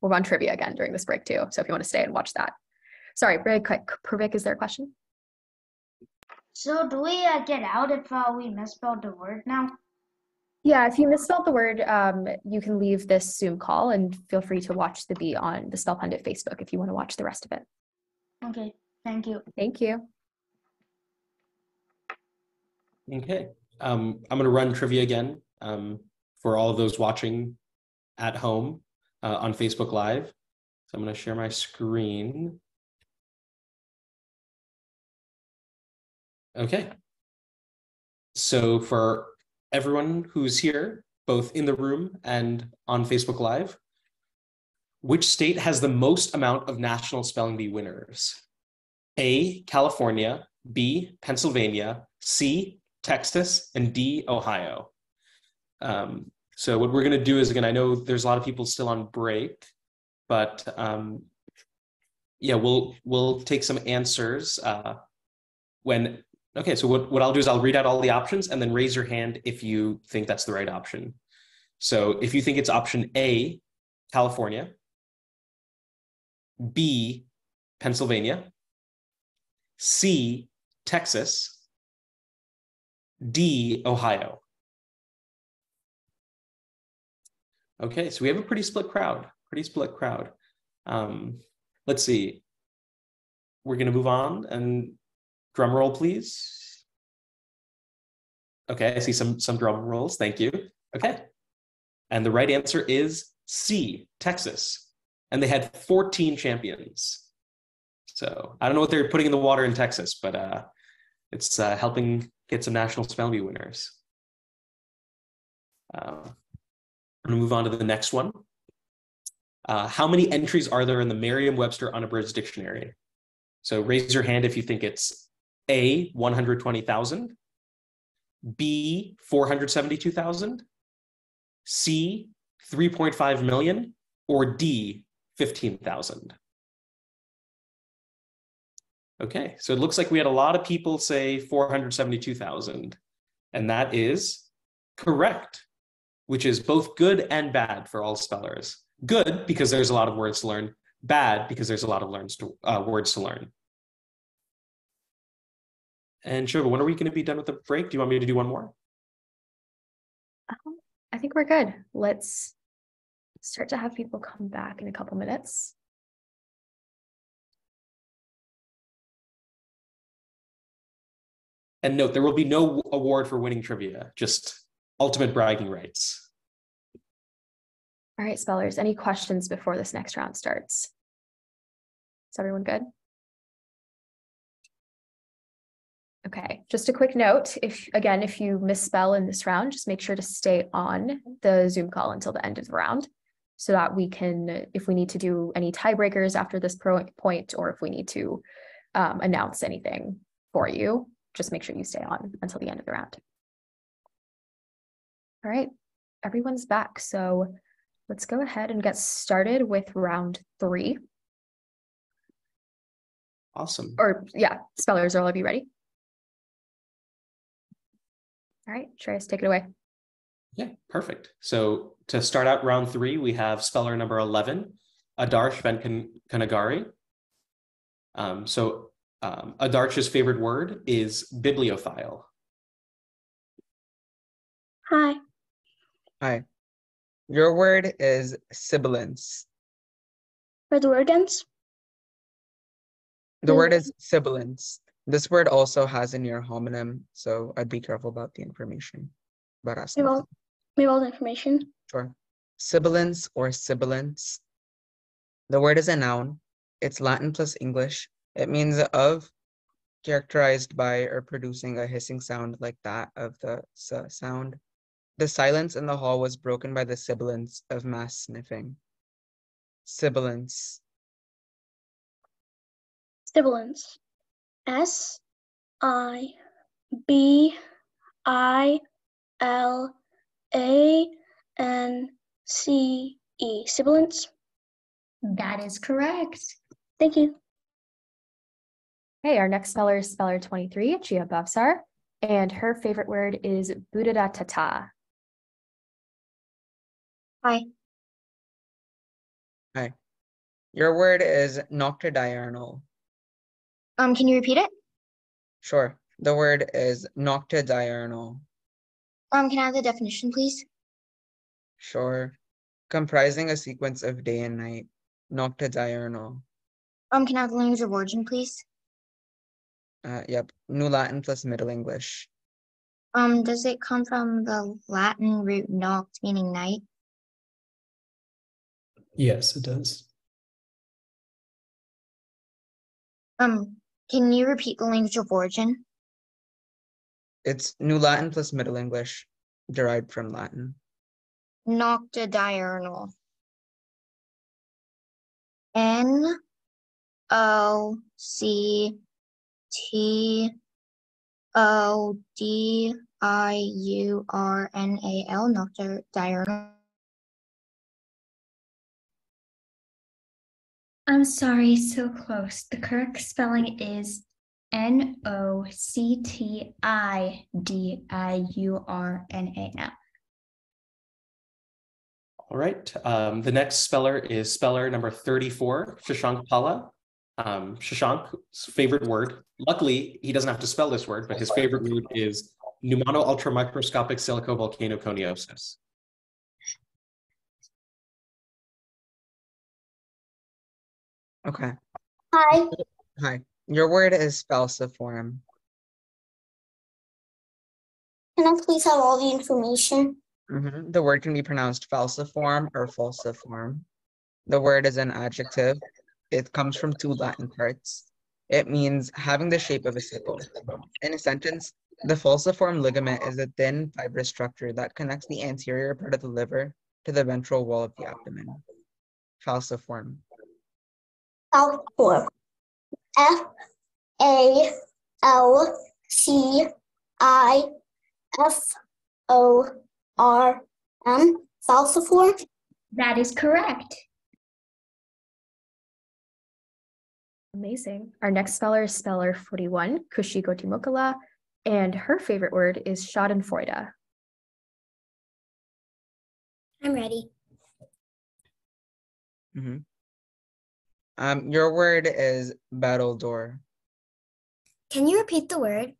We'll run trivia again during this break too. So if you want to stay and watch that. Sorry, very quick. Pravik, is there a question? So do we uh, get out if uh, we misspelled the word now? Yeah, if you misspelled the word, um, you can leave this Zoom call and feel free to watch the bee on the Spell Pundit Facebook if you want to watch the rest of it. Okay, thank you. Thank you. Okay, um, I'm going to run trivia again um, for all of those watching at home uh, on Facebook Live. So I'm going to share my screen. Okay. So for everyone who's here, both in the room and on Facebook Live, which state has the most amount of National Spelling Bee winners? A, California, B, Pennsylvania, C, Texas, and D, Ohio. Um, so what we're going to do is, again, I know there's a lot of people still on break, but um, yeah, we'll we'll take some answers uh, when Okay, so what, what I'll do is I'll read out all the options and then raise your hand if you think that's the right option. So if you think it's option A, California, B, Pennsylvania, C, Texas, D, Ohio. Okay, so we have a pretty split crowd, pretty split crowd. Um, let's see. We're going to move on and drum roll, please. Okay, I see some some drum rolls. Thank you. Okay. And the right answer is C, Texas. And they had 14 champions. So I don't know what they're putting in the water in Texas, but uh, it's uh, helping get some national spelling bee winners. Uh, I'm going to move on to the next one. Uh, how many entries are there in the Merriam-Webster Unabridged Dictionary? So raise your hand if you think it's A, 120,000, B, 472,000, C, 3.5 million, or D, 15,000. Okay, so it looks like we had a lot of people say 472,000, and that is correct, which is both good and bad for all spellers. Good because there's a lot of words to learn, bad because there's a lot of learns to, uh, words to learn. And Shobha, when are we going to be done with the break? Do you want me to do one more? Um, I think we're good. Let's start to have people come back in a couple minutes. And note, there will be no award for winning trivia, just ultimate bragging rights. All right, spellers, any questions before this next round starts? Is everyone good? Okay, just a quick note, if, again, if you misspell in this round, just make sure to stay on the Zoom call until the end of the round so that we can, if we need to do any tiebreakers after this point, or if we need to um, announce anything for you, just make sure you stay on until the end of the round. All right, everyone's back. So let's go ahead and get started with round three. Awesome. Or yeah, spellers, are all of you ready? All right, Shreyas, take it away. Yeah, perfect. So to start out round three, we have speller number 11, Adarsh Venkanagari. Um, so um, Adarsh's favorite word is bibliophile. Hi. Hi. Your word is sibilance. For the word against? The word is sibilance. This word also has a near homonym, so I'd be careful about the information about us. We all, we have all the information. Sure. Sibilance or sibilance. The word is a noun. It's Latin plus English. It means of, characterized by or producing a hissing sound like that of the s sound. The silence in the hall was broken by the sibilance of mass sniffing. Sibilance. Sibilance. S I B I L A N C E. Sibilance. That is correct. Thank you. Hey, our next speller is speller 23, Chia Bavsar, and her favorite word is Buddha-tata. Hi. Hi. Your word is noctodiurnal. Um, can you repeat it? Sure. The word is noctodiurnal. Um, can I have the definition, please? Sure. Comprising a sequence of day and night. Noctodiurnal. Um, can I have the language of origin, please? Uh, yep. New Latin plus Middle English. Um, does it come from the Latin root noct, meaning night? Yes, it does. Um, can you repeat the language of origin? It's New Latin plus Middle English, derived from Latin. Noctodiurnal. N O C T O D I U R N A L, noctodiurnal. I'm sorry, so close. The correct spelling is N O C T I D I U R N A L. All right, um, the next speller is speller number 34, Shashank Pala. Um, Shashank's favorite word, luckily, he doesn't have to spell this word, but his favorite word is pneumono ultramicroscopic silicovolcanoconiosis. Okay. Hi. Hi. Your word is falciform. Can I please have all the information? Mhm. The word can be pronounced falciform or falciform. The word is an adjective. It comes from two Latin parts. It means having the shape of a sickle. In a sentence, the falciform ligament is a thin fibrous structure that connects the anterior part of the liver to the ventral wall of the abdomen. Falciform. Falciform. F A L C I F O R M. Falciform. That is correct. Amazing. Our next speller is speller 41, Kushi Gotimokala, and her favorite word is Schadenfreude. I'm ready. Mhm. Um, your word is battledore. Can you repeat the word?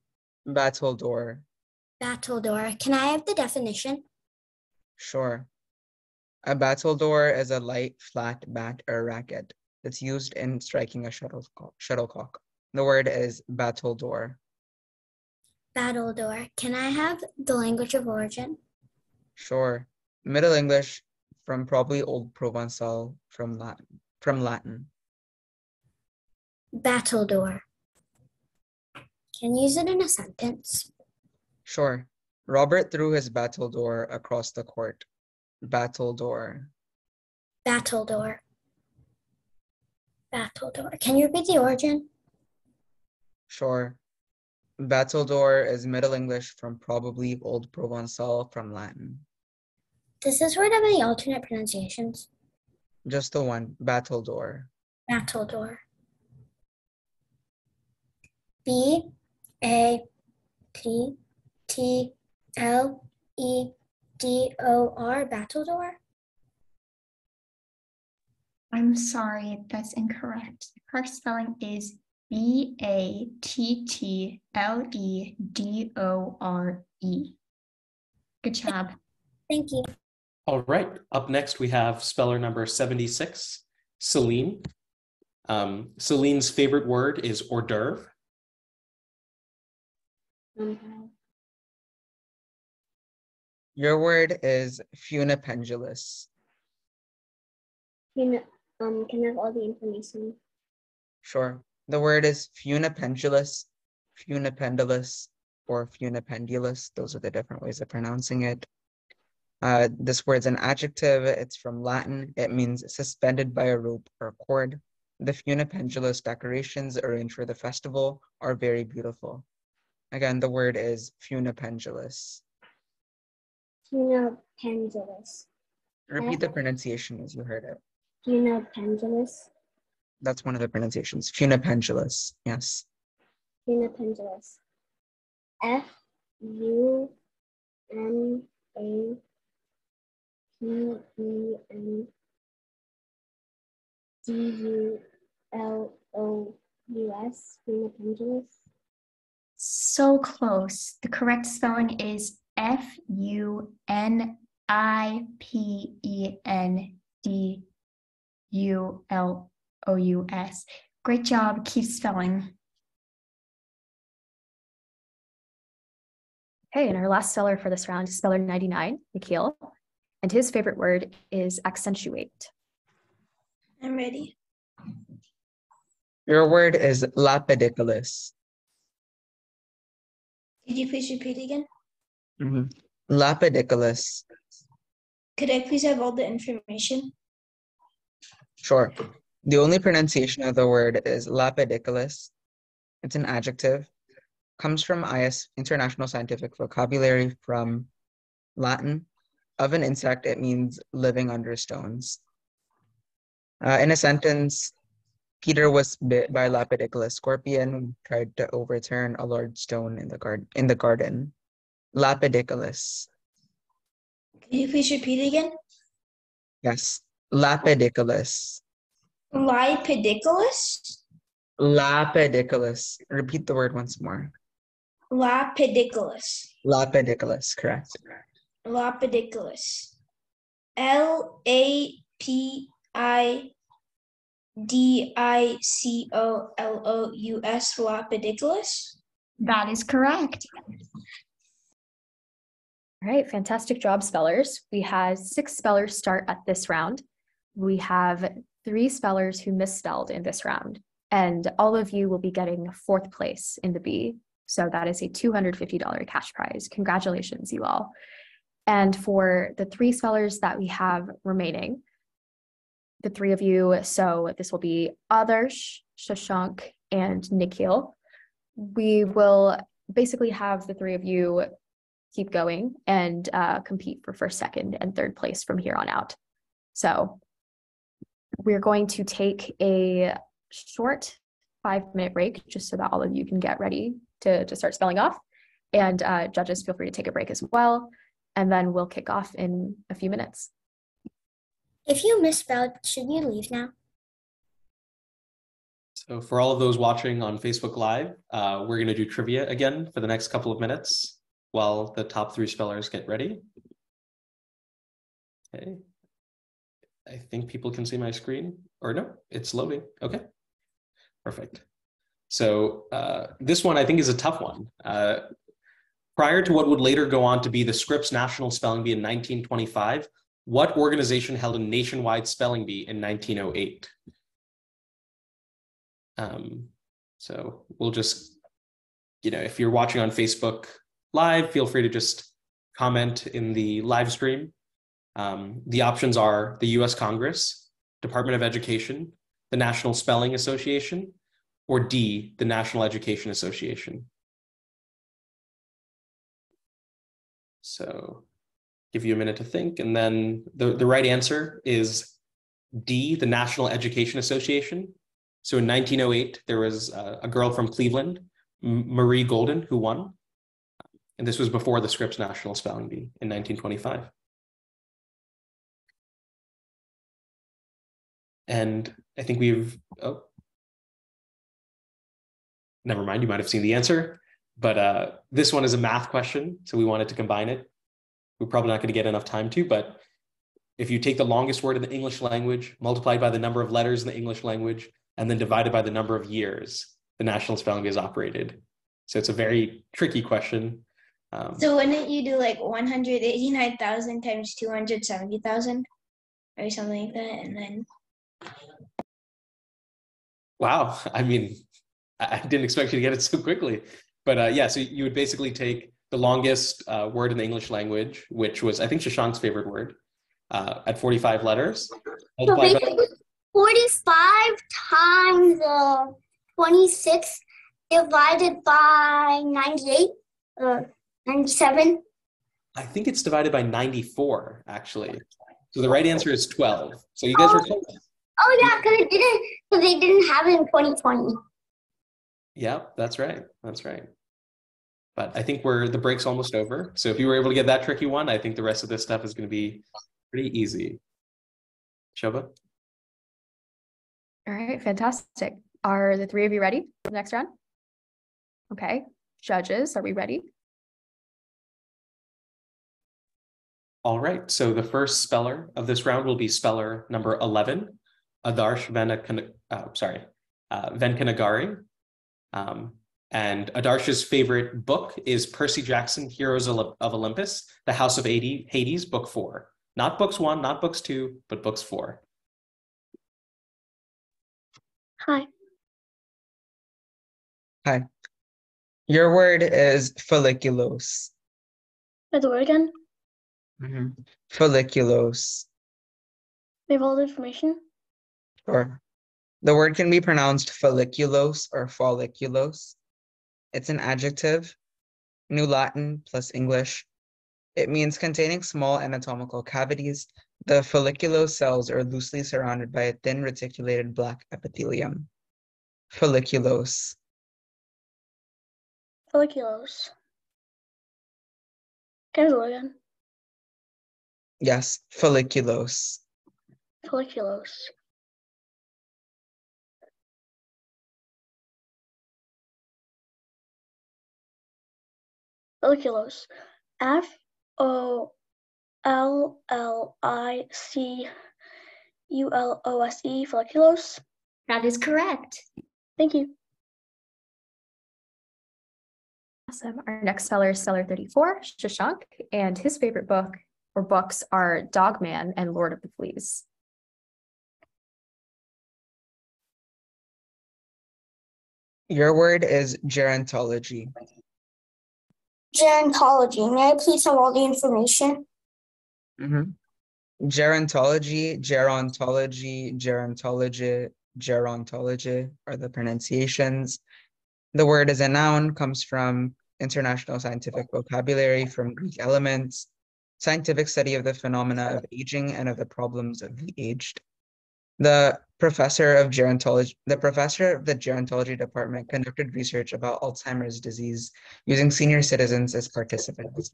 Battledore. Battledore. Can I have the definition? Sure. A battledore is a light, flat bat or racket that's used in striking a shuttlecock. shuttlecock. The word is battledore. Battledore. Can I have the language of origin? Sure. Middle English from probably Old Provençal from Latin. From Latin. Battledore. Can you use it in a sentence? Sure. Robert threw his battledore across the court. Battledore. Battledore. Battledore. Can you repeat the origin? Sure. Battledore is Middle English from probably Old Provençal from Latin. Does this word have any alternate pronunciations? Just the one, battledore. Battledore. B A T T L E D O R. Battledore. I'm sorry, that's incorrect. The correct spelling is B A T T L E D O R E. Good job. Thank you. All right, up next we have speller number 76, Celine. Um, Celine's favorite word is hors d'oeuvre. Your word is funipendulous. Can, um, can I have all the information? Sure. The word is funipendulous, funipendulous, or funipendulous. Those are the different ways of pronouncing it. Uh, this word's an adjective. It's from Latin. It means suspended by a rope or cord. The funipendulous decorations arranged for the festival are very beautiful. Again, the word is funipendulous. Funipendulous. Repeat the pronunciation as you heard it. Funipendulous. That's one of the pronunciations. Funipendulous. Yes. Funipendulous. F U N A P E N D U L O U S. Funipendulous. So close. The correct spelling is F U N I P E N D U L O U S. Great job. Keep spelling. Okay, and our last speller for this round is speller 99, Nikhil, and his favorite word is accentuate. I'm ready. Your word is lapidicolous. Could you please repeat again? Mhm. Lapidicolous. Could I please have all the information? Sure. The only pronunciation of the word is lapidicolous. It's an adjective. Comes from IS International Scientific Vocabulary from Latin. Of an insect, it means living under stones. Uh, in a sentence, Peter was bit by a lapidicolous scorpion who tried to overturn a large stone in the garden. In the garden, lapidicolous. Could you please repeat again? Yes. Lapediculus. Lipidiculus? Lapediculus. Repeat the word once more. Lapidicolous. Lapediculus, correct. Lapidicolous. L A P I D I C O L O U S. Lapidicolous. That is correct. All right, fantastic job, spellers. We had six spellers start at this round. We have three spellers who misspelled in this round, and all of you will be getting fourth place in the bee. So that is a $250 cash prize. Congratulations, you all. And for the three spellers that we have remaining, the three of you, so this will be Adarsh, Shashank, and Nikhil. We will basically have the three of you keep going and uh, compete for first, second, and third place from here on out. So we're going to take a short five minute break just so that all of you can get ready to, to start spelling off. And uh, judges, feel free to take a break as well. And then we'll kick off in a few minutes. If you misspelled, should you leave now? So for all of those watching on Facebook Live, uh, we're going to do trivia again for the next couple of minutes while the top three spellers get ready. Okay. I think people can see my screen or no, it's loading. Okay, perfect. So uh, this one I think is a tough one. Uh, prior to what would later go on to be the Scripps National Spelling Bee in 1925, what organization held a nationwide spelling bee in 1908? Um, so we'll just, you know, if you're watching on Facebook Live, feel free to just comment in the live stream. Um, the options are the US Congress, Department of Education, the National Spelling Association, or D, the National Education Association. So give you a minute to think. And then the, the right answer is D, the National Education Association. So in 1908, there was a, a girl from Cleveland, Marie Bolden, who won. And this was before the Scripps National Spelling Bee in 1925. And I think we've, oh, never mind, you might have seen the answer. But uh, this one is a math question, so we wanted to combine it. We're probably not going to get enough time to, but if you take the longest word in the English language, multiplied by the number of letters in the English language, and then divided by the number of years the National Spelling Bee is operated. So it's a very tricky question. Um, so wouldn't you do like 189,000 times 270,000 or something like that? And then. Wow. I mean, I didn't expect you to get it so quickly. But uh, yeah, so you would basically take the longest uh, word in the English language, which was, I think, Shashank's favorite word, uh, at 45 letters. So basically, 45 times uh, 26 divided by 98, or 97. I think it's divided by 94, actually. So the right answer is 12. So you guys oh. were close. Oh yeah, because it didn't because they didn't have it in 2020. Yeah, that's right. That's right. But I think we're the break's almost over. So if you were able to get that tricky one, I think the rest of this stuff is going to be pretty easy. Shobha? All right, fantastic. Are the three of you ready for the next round? Okay. Judges, are we ready? All right. So the first speller of this round will be speller number 11, Adarsh Venakan, uh, sorry, uh, Venkanagari. Um, and Adarsh's favorite book is Percy Jackson, Heroes of Olympus, The House of Hades, book four. Not books one, not books two, but books four. Hi. Hi. Your word is folliculose. Say the word again. Mm-hmm. Folliculose. We have all the information. Sure. The word can be pronounced folliculose or folliculose. It's an adjective, New Latin plus English. It means containing small anatomical cavities. The folliculose cells are loosely surrounded by a thin reticulated black epithelium. Folliculose. Folliculose. Can I go again? Yes, folliculose. Folliculose. Folliculose. F O L L I C U L O S E. Folliculose. That is correct. Thank you. Awesome. Our next seller is seller 34, Shashank, and his favorite book or books are Dogman and Lord of the Fleas. Your word is gerontology. Gerontology. May I please have all the information? Mhm. Gerontology, gerontology, gerontology, gerontology are the pronunciations. The word is a noun, comes from international scientific vocabulary from Greek elements, scientific study of the phenomena of aging and of the problems of the aged. The professor of gerontology, the professor of the gerontology department conducted research about Alzheimer's disease using senior citizens as participants.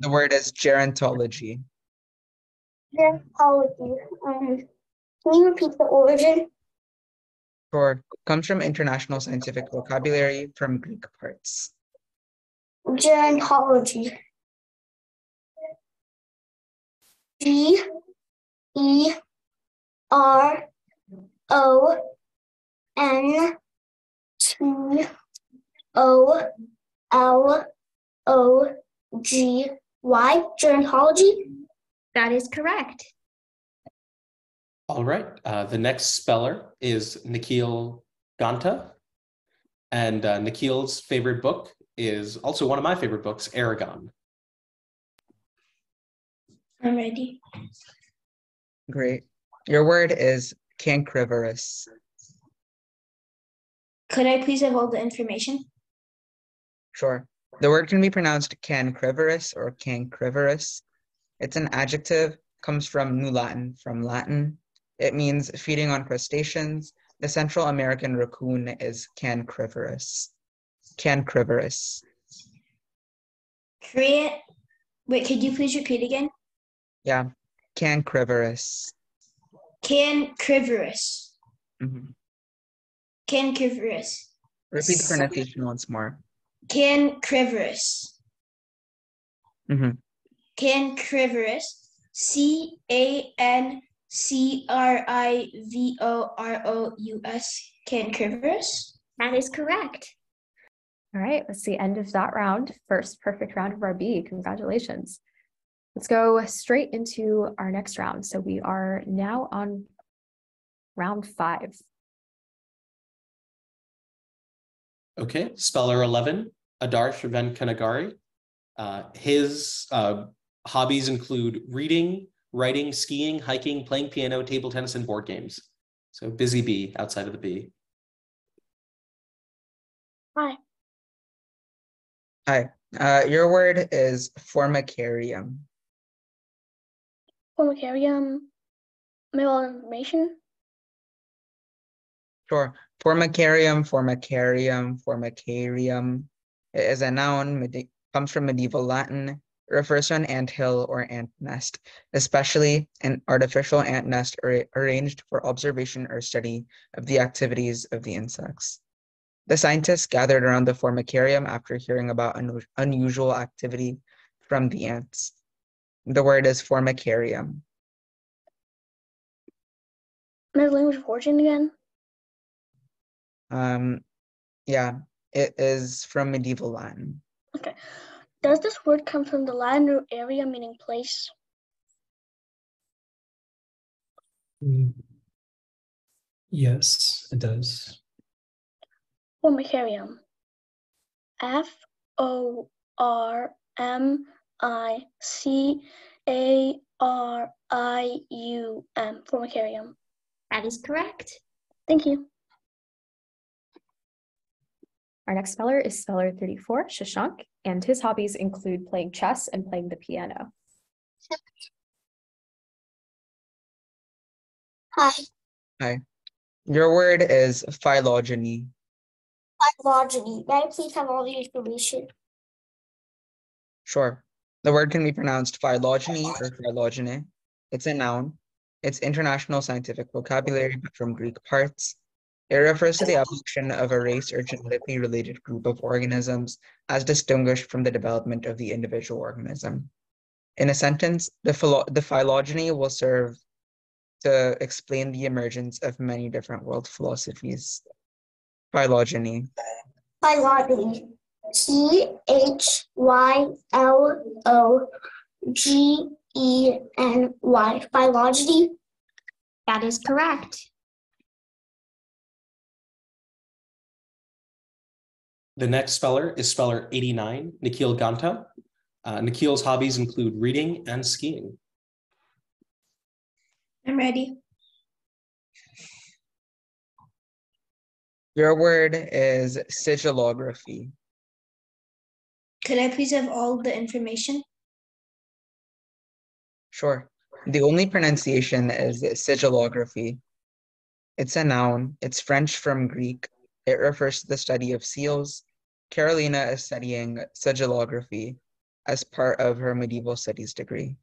The word is gerontology. Gerontology. Um, can you repeat the origin? Sure, comes from international scientific vocabulary from Greek parts. Gerontology. G E R O N T O L O G Y. Gerontology. That is correct. All right. Uh, the next speller is Nikhil Ganta. And uh, Nikhil's favorite book is also one of my favorite books, Eragon. I'm ready. Great. Your word is cancrivorous. Could I please have all the information? Sure. The word can be pronounced cancrivorous or cancrivorous. It's an adjective, comes from New Latin, from Latin. It means feeding on crustaceans. The Central American raccoon is cancrivorous. Cancrivorous. Create. Wait, could you please repeat again? Yeah, cancrivorous. Cancrivorous. Mhm. Cancrivorous. Repeat the pronunciation once more. Cancrivorous. Mhm. Cancrivorous. C A N C R I V O R O U S. Cancrivorous. That is correct. All right, that's the end of that round. First perfect round of our bee. Congratulations. Let's go straight into our next round. So we are now on round five. Okay, speller 11, Adarsh Venkanagari. Uh, his uh, hobbies include reading, writing, skiing, hiking, playing piano, table tennis, and board games. So busy bee outside of the bee. Hi. Hi. Uh, your word is formicarium. Formicarium. Have all the information? Sure. Formicarium, formicarium, formicarium. is a noun, comes from medieval Latin, refers to an ant hill or ant nest, especially an artificial ant nest arra- arranged for observation or study of the activities of the insects. The scientists gathered around the formicarium after hearing about unu- unusual activity from the ants. The word is formicarium. May I have the language of origin again? Um, yeah, it is from medieval Latin. Okay. Does this word come from the Latin root area meaning place? Mm. Yes, it does. Formicarium. F O R M I C A R I U M. Formicarium. That is correct. Thank you. Our next speller is speller 34, Shashank, and his hobbies include playing chess and playing the piano. Hi. Hi. Your word is phylogeny. Phylogeny. May I please have all the information? Sure. The word can be pronounced phylogeny or phylogeny. It's a noun, It's international scientific vocabulary, from Greek parts. It refers to the evolution of a race or genetically related group of organisms as distinguished from the development of the individual organism. In a sentence, the, the phylogeny will serve to explain the emergence of many different world philosophies. Phylogeny. Phylogeny. P H Y L O G E N Y. Phylogeny. That is correct. The next speller is speller 89, Nikhil Ganta. Uh, Nikhil's hobbies include reading and skiing. I'm ready. Your word is sigillography. Could I please have all the information? Sure. The only pronunciation is sigillography. It's a noun. It's French from Greek. It refers to the study of seals. Carolina is studying sigillography as part of her medieval studies degree.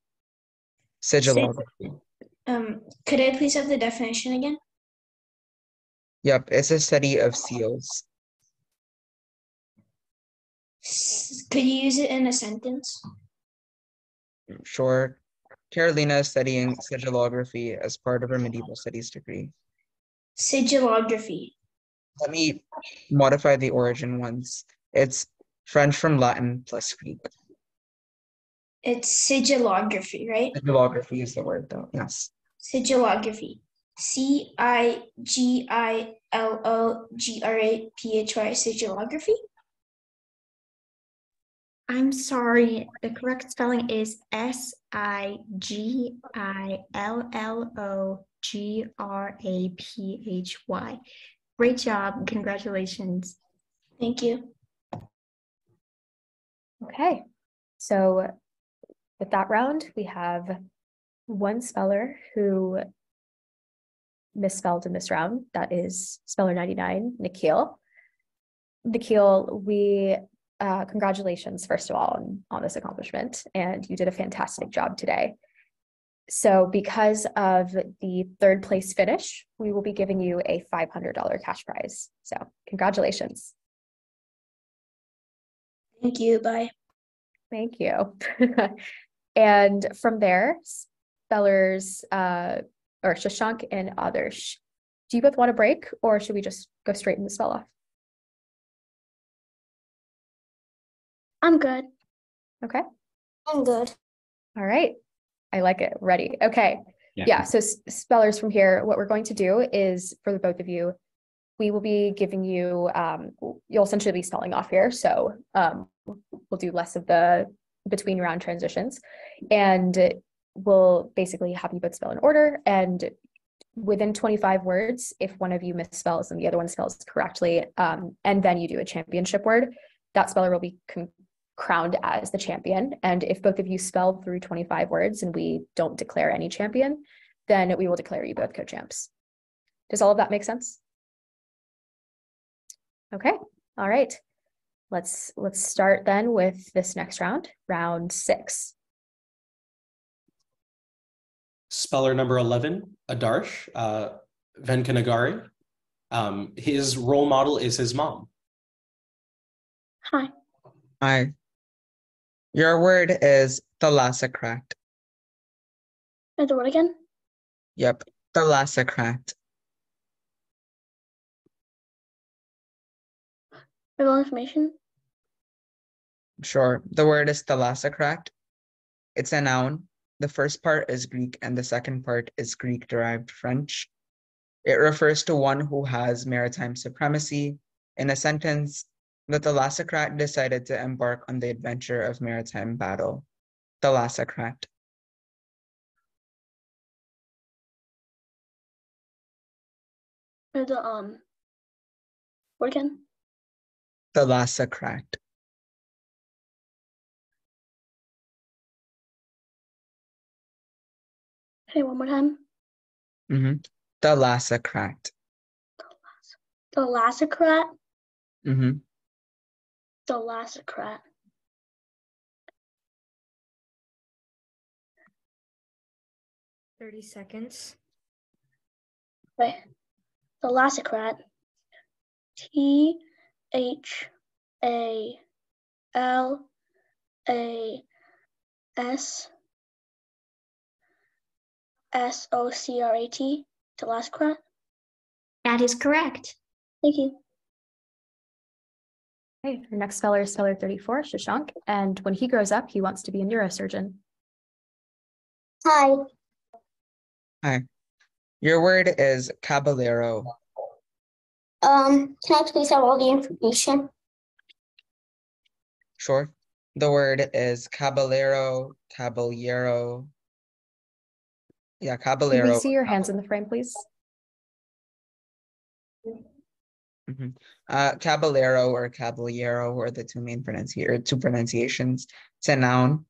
Sigillography. Um, could I please have the definition again? Yep, it's a study of seals. Could you use it in a sentence? Sure. Carolina is studying sigillography as part of her medieval studies degree. Sigillography. Let me modify the origin once. It's French from Latin plus Greek. It's sigillography, right? Sigillography is the word though, yes. Sigillography. C I G I L O G R A P H Y. Sigillography. I'm sorry. The correct spelling is S I G I L L O G R A P H Y. Great job. Congratulations. Thank you. Okay, so with that round, we have one speller who misspelled in this round. That is speller 99, Nikhil. Nikhil, we uh, congratulations, first of all, on, on this accomplishment, and you did a fantastic job today. So because of the third place finish, we will be giving you a $500 cash prize. So congratulations. Thank you. Bye. Thank you. and from there, spellers uh, or Shashank and Adarsh, do you both want a break or should we just go straight into the spell off? I'm good. Okay. I'm good. All right. I like it. Ready. Okay. Yeah. Yeah. So spellers from here, what we're going to do is for the both of you, we will be giving you, um, you'll essentially be spelling off here. So um, we'll do less of the between round transitions and we'll basically have you both spell in order and within 25 words, if one of you misspells and the other one spells correctly, um, and then you do a championship word, that speller will be con- crowned as the champion. And if both of you spell through 25 words and we don't declare any champion, then we will declare you both co-champs. Does all of that make sense? Okay, all right. Let's let's start then with this next round, round six. Speller number 11, Adarsh uh, Venkanagari. Um, his role model is his mom. Hi. Hi. Your word is thalassocrat. The word again? Yep, thalassocrat. Real information? Sure. The word is thalassocrat. It's a noun. The first part is Greek and the second part is Greek derived French. It refers to one who has maritime supremacy. In a sentence, the thalassocrat decided to embark on the adventure of maritime battle. Thalassocrat. Or the um word again? Thalassocrat. Hey, one more time. Mm-hmm. The lassocrat. Mm-hmm. The lassocrat. 30 seconds. Okay. Thalassocrat. T H A L A S S O C R A T. Thalassocrat. That is correct. Thank you. Okay, our next speller is speller thirty-four, Shashank, and when he grows up, he wants to be a neurosurgeon. Hi. Hi. Your word is caballero. Um, can I please have all the information? Sure. The word is caballero, caballero. Yeah, caballero. Can caballero. we see your hands in the frame, please? Mhm. Uh, caballero or caballero are the two main pronunciation or two pronunciations. It's a noun.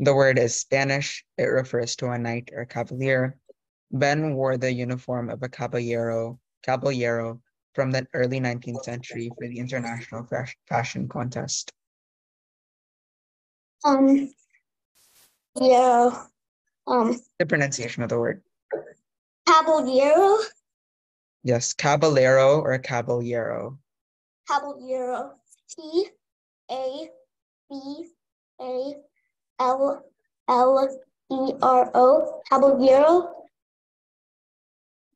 The word is Spanish. It refers to a knight or cavalier. Ben wore the uniform of a caballero, caballero from the early 19th century for the international fash- fashion contest. Um, yeah. Um, The pronunciation of the word. caballero, Yes, caballero or caballero. caballero. T A B A L L E R O. Caballero.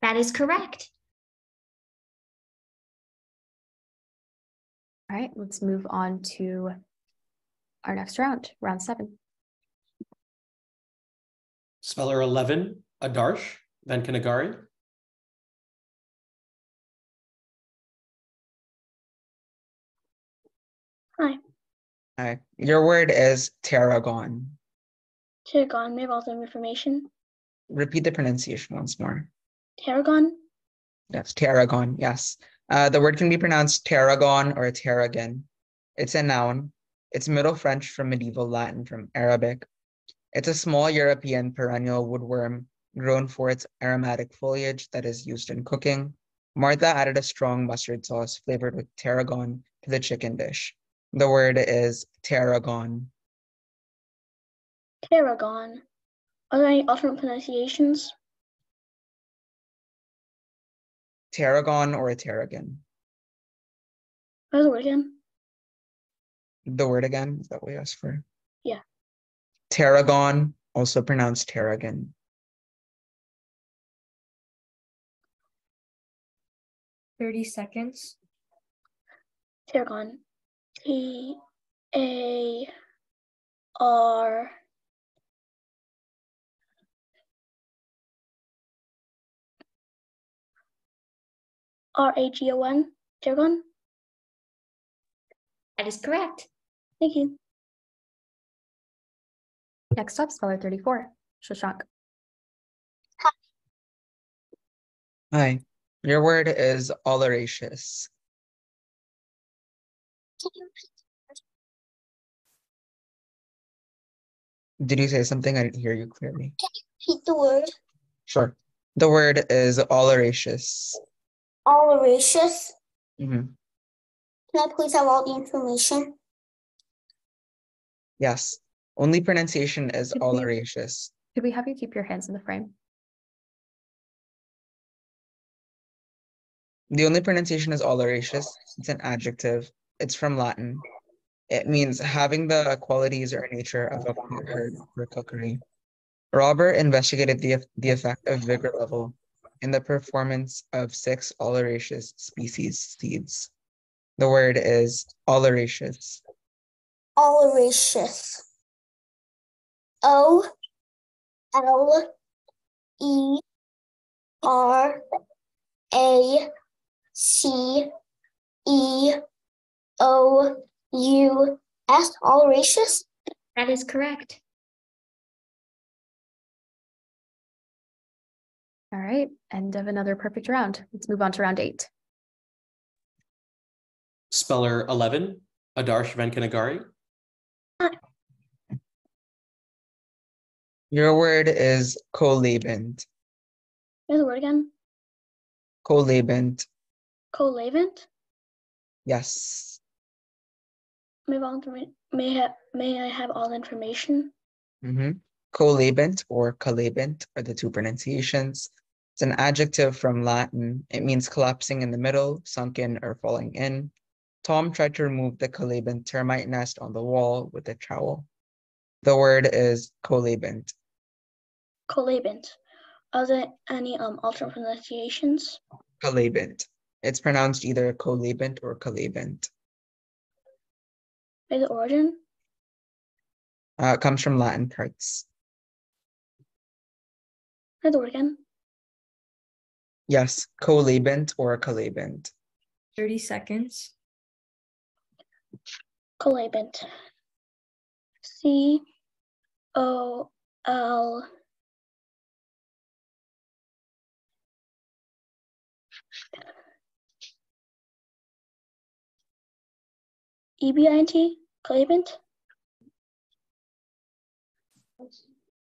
That is correct. All right, let's move on to our next round, round seven. Speller 11, Adarsh Venkanagari. Hi. Hi. Your word is tarragon. Tarragon. May I have all the information? Repeat the pronunciation once more. Tarragon. Yes, tarragon. Yes. Uh, the word can be pronounced tarragon or tarragon. It's a noun. It's Middle French from medieval Latin from Arabic. It's a small European perennial woodworm grown for its aromatic foliage that is used in cooking. Martha added a strong mustard sauce flavored with tarragon to the chicken dish. The word is tarragon. Tarragon. Are there any alternate pronunciations? Tarragon or a tarragon. What is the word again? The word again, is that what you asked for? Yeah. Tarragon, also pronounced tarragon. Thirty seconds. Tarragon. T A R R A G O N. Tarragon. That is correct. Thank you. Next up, speller thirty-four, Shashank. Hi. Hi. Your word is oleraceous. Can you Did you say something? I didn't hear you clearly. Can you repeat the word? Sure. The word is oleraceous. Oleraceous. Mhm. Can I please have all the information? Yes. Only pronunciation is Could we- Could we have you keep your hands in the frame? The only pronunciation is oleraceous. It's an adjective. It's from Latin. It means having the qualities or nature of a herb for cookery. Robert investigated the, the effect of vigor level in the performance of six oleraceous species seeds. The word is oleraceous. Oleraceous. O L E R A C E O U S. Oleraceous. That is correct. All right, end of another perfect round. Let's move on to round eight. Speller 11, Adarsh Venkanagari. Your word is colabent. Here's the word again. Colabent. Colavent. Yes. May I, have all the- may I have may I have all information? hmm Colabent or colabent are the two pronunciations. It's an adjective from Latin. It means collapsing in the middle, sunken, or falling in. Tom tried to remove the colabent termite nest on the wall with a trowel. The word is colabent. Colabent. Are there any um alternate pronunciations? Colabent. It's pronounced either colabent or colabent. By the origin? Uh, it comes from Latin parts. By the word again? Yes, colabent or colabent. 30 seconds. Colabent. C O L E B I N T? Colabent?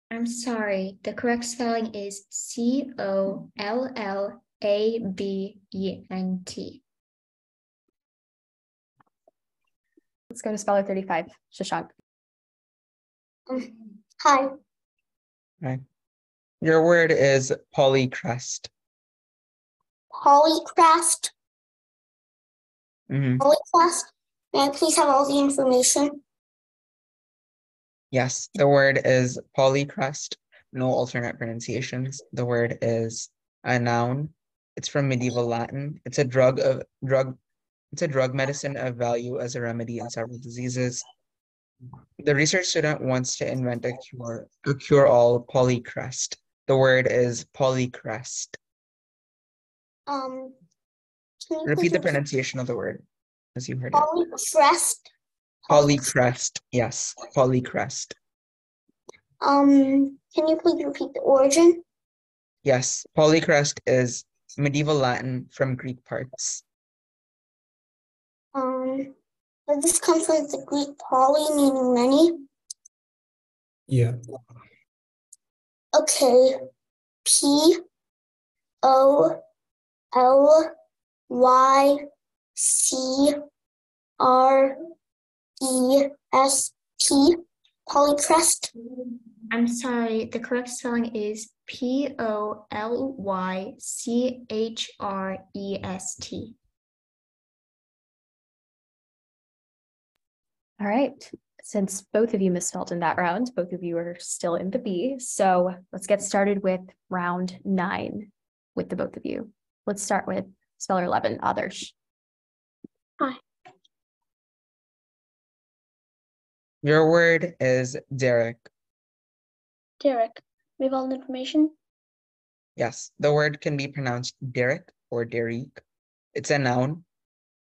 I'm sorry, the correct spelling is C O L L A B E N T. Let's go to speller 35, Shashank. Hi. Right. Your word is polycrest. Polycrest. Mhm. Polycrest. May I please have all the information? Yes, the word is polycrest. No alternate pronunciations. The word is a noun. It's from medieval Latin. It's a drug of drug. It's a drug medicine of value as a remedy in several diseases. The research student wants to invent a cure, a cure-all polycrest. The word is polycrest. Um, Repeat the pronunciation of the word as you heard it. Polycrest. Polycrest. Yes, polycrest. Um, can you please repeat the origin? Yes, polycrest is medieval Latin from Greek parts. Um, does this come from the Greek poly meaning many? Yeah. Okay. P O L Y C R E S T polycrest. I'm sorry, the correct spelling is P O L Y C H R E S T. All right. Since both of you misspelled in that round, both of you are still in the bee. So let's get started with round nine with the both of you. Let's start with speller 11, Adarsh. Your word is derrick. Derrick. We have all the information? Yes, the word can be pronounced derrick or derrick. It's a noun.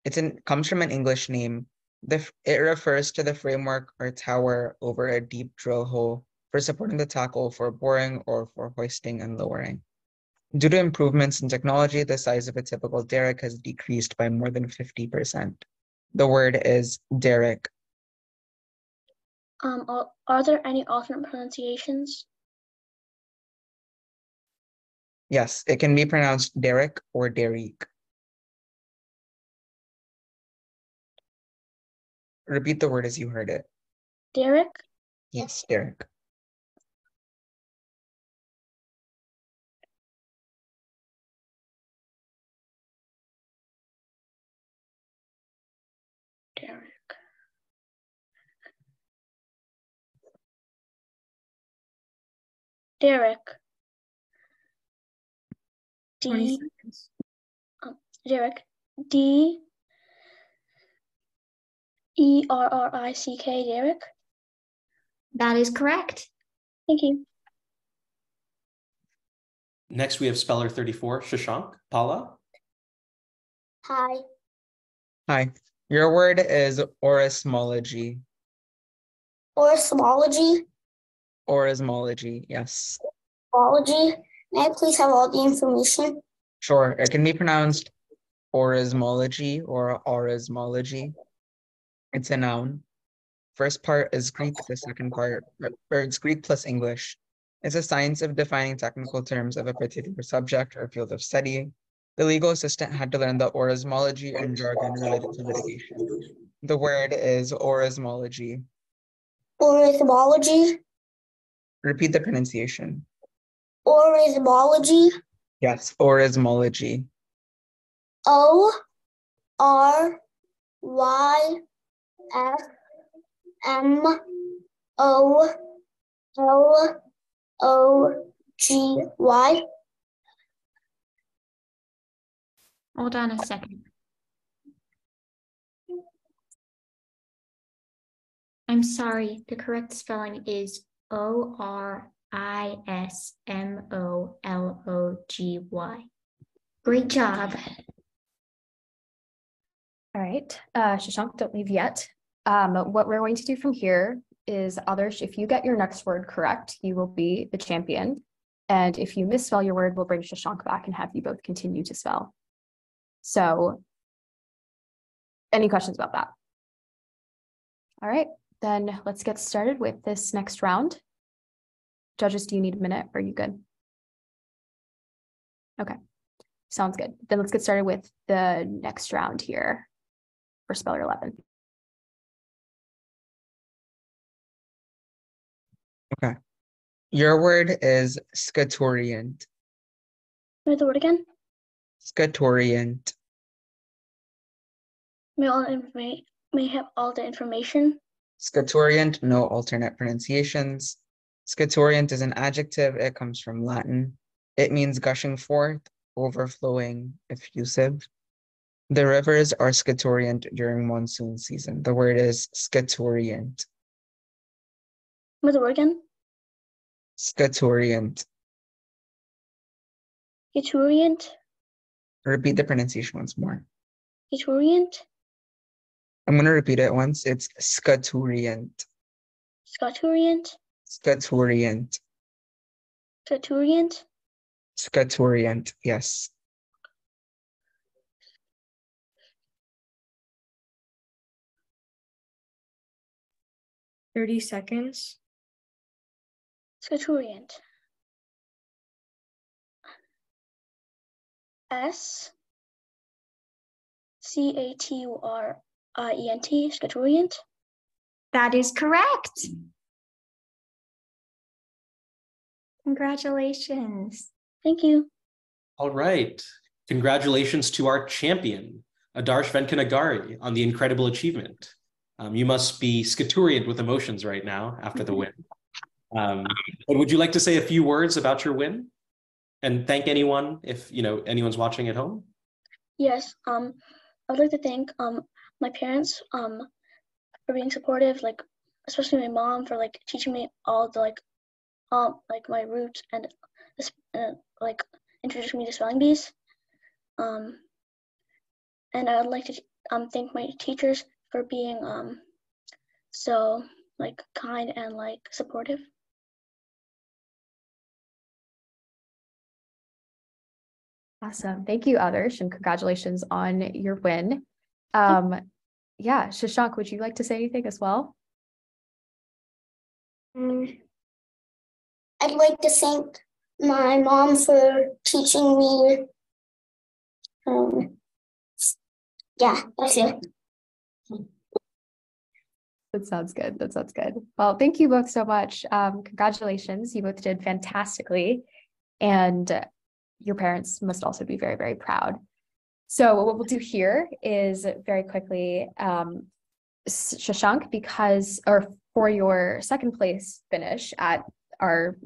It's an comes from an English name. The, it refers to the framework or tower over a deep drill hole for supporting the tackle for boring or for hoisting and lowering. Due to improvements in technology, the size of a typical derrick has decreased by more than 50%. The word is derrick. Um, are, are there any alternate pronunciations? Yes, it can be pronounced derrick or derrick. Repeat the word as you heard it. Derrick? Yes, derrick. Derrick. 20 D, seconds. Oh, derrick. D E R R I C K, derrick. That is correct. Thank you. Next, we have speller 34, Shashank. Paula. Hi. Hi. Your word is orismology. orismology. Orthology. Orismology, yes. Orthology. May I please have all the information? Sure. It can be pronounced orismology or orismology. It's a noun. First part is Greek, the second part, or- or it's Greek plus English. It's a science of defining technical terms of a particular subject or field of study. The legal assistant had to learn the orismology and jargon related to litigation. The word is orismology. Orthology. Repeat the pronunciation. Orismology. Yes, orismology. O R Y S M O L O G Y. Hold on a second. I'm sorry, the correct spelling is O R I S M O L O G Y. Great job. All right, uh, Shashank, don't leave yet. Um, what we're going to do from here is others, if you get your next word correct, you will be the champion. And if you misspell your word, we'll bring Shashank back and have you both continue to spell. So any questions about that? All right, then let's get started with this next round. Judges, do you need a minute? Are you good? Okay, sounds good. Then let's get started with the next round here for Speller 11. Okay. Your word is scaturient. Say the word again. Scaturient. May all informa- may have all the information. Scaturient, no alternate pronunciations. Scaturient is an adjective. It comes from Latin. It means gushing forth, overflowing, effusive. The rivers are scaturient during monsoon season. The word is scaturient. Say the word again. Scaturient. Eturient. Repeat the pronunciation once more. Eturient. I'm going to repeat it once. It's scaturient. Scaturient. Scaturient. Scaturient. Scaturient. Yes. Thirty seconds. Scaturient. S C A T U R I E N T, scaturient. That is correct. Congratulations. Thank you. All right. Congratulations to our champion, Adarsh Venkanagari, on the incredible achievement. Um, you must be scaturient with emotions right now after the win. Um, but would you like to say a few words about your win and thank anyone if you know anyone's watching at home? Yes. Um, I would like to thank um my parents um for being supportive, like especially my mom for like teaching me all the like um like my roots and uh, like introducing me to spelling bees. Um, and I would like to um thank my teachers for being um so like kind and like supportive. Awesome. Thank you, Adarsh, and congratulations on your win. Um, yeah, Shashank, would you like to say anything as well? Mm. I'd like to thank my mom for teaching me. Um, yeah, that's it. That sounds good. That sounds good. Well, thank you both so much. Um, congratulations. You both did fantastically. And uh, your parents must also be very, very proud. So what we'll do here is very quickly, um, Shashank, because, or for your second place finish at our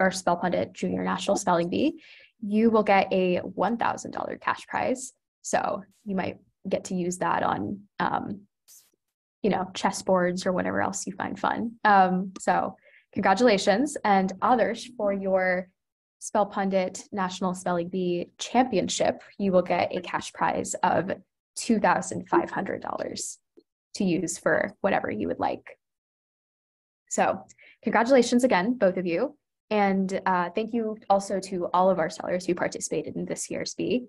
our SpellPundit Junior National Spelling Bee, you will get a $1,000 cash prize. So you might get to use that on, um, you know, chessboards or whatever else you find fun. Um, so congratulations and others for your SpellPundit National Spelling Bee Championship, you will get a cash prize of $2,500 to use for whatever you would like. So congratulations again, both of you. And uh, thank you also to all of our sellers who participated in this year's bee.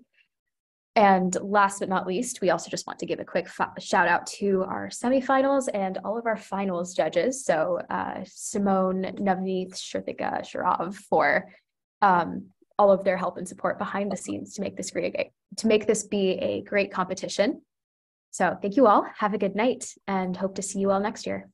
And last but not least, we also just want to give a quick shout out to our semifinals and all of our finals judges. So uh, Simone, Navneet, Shrutika, Shourav for um, all of their help and support behind the scenes to make this great, to make this be a great competition. So thank you all. Have a good night and hope to see you all next year.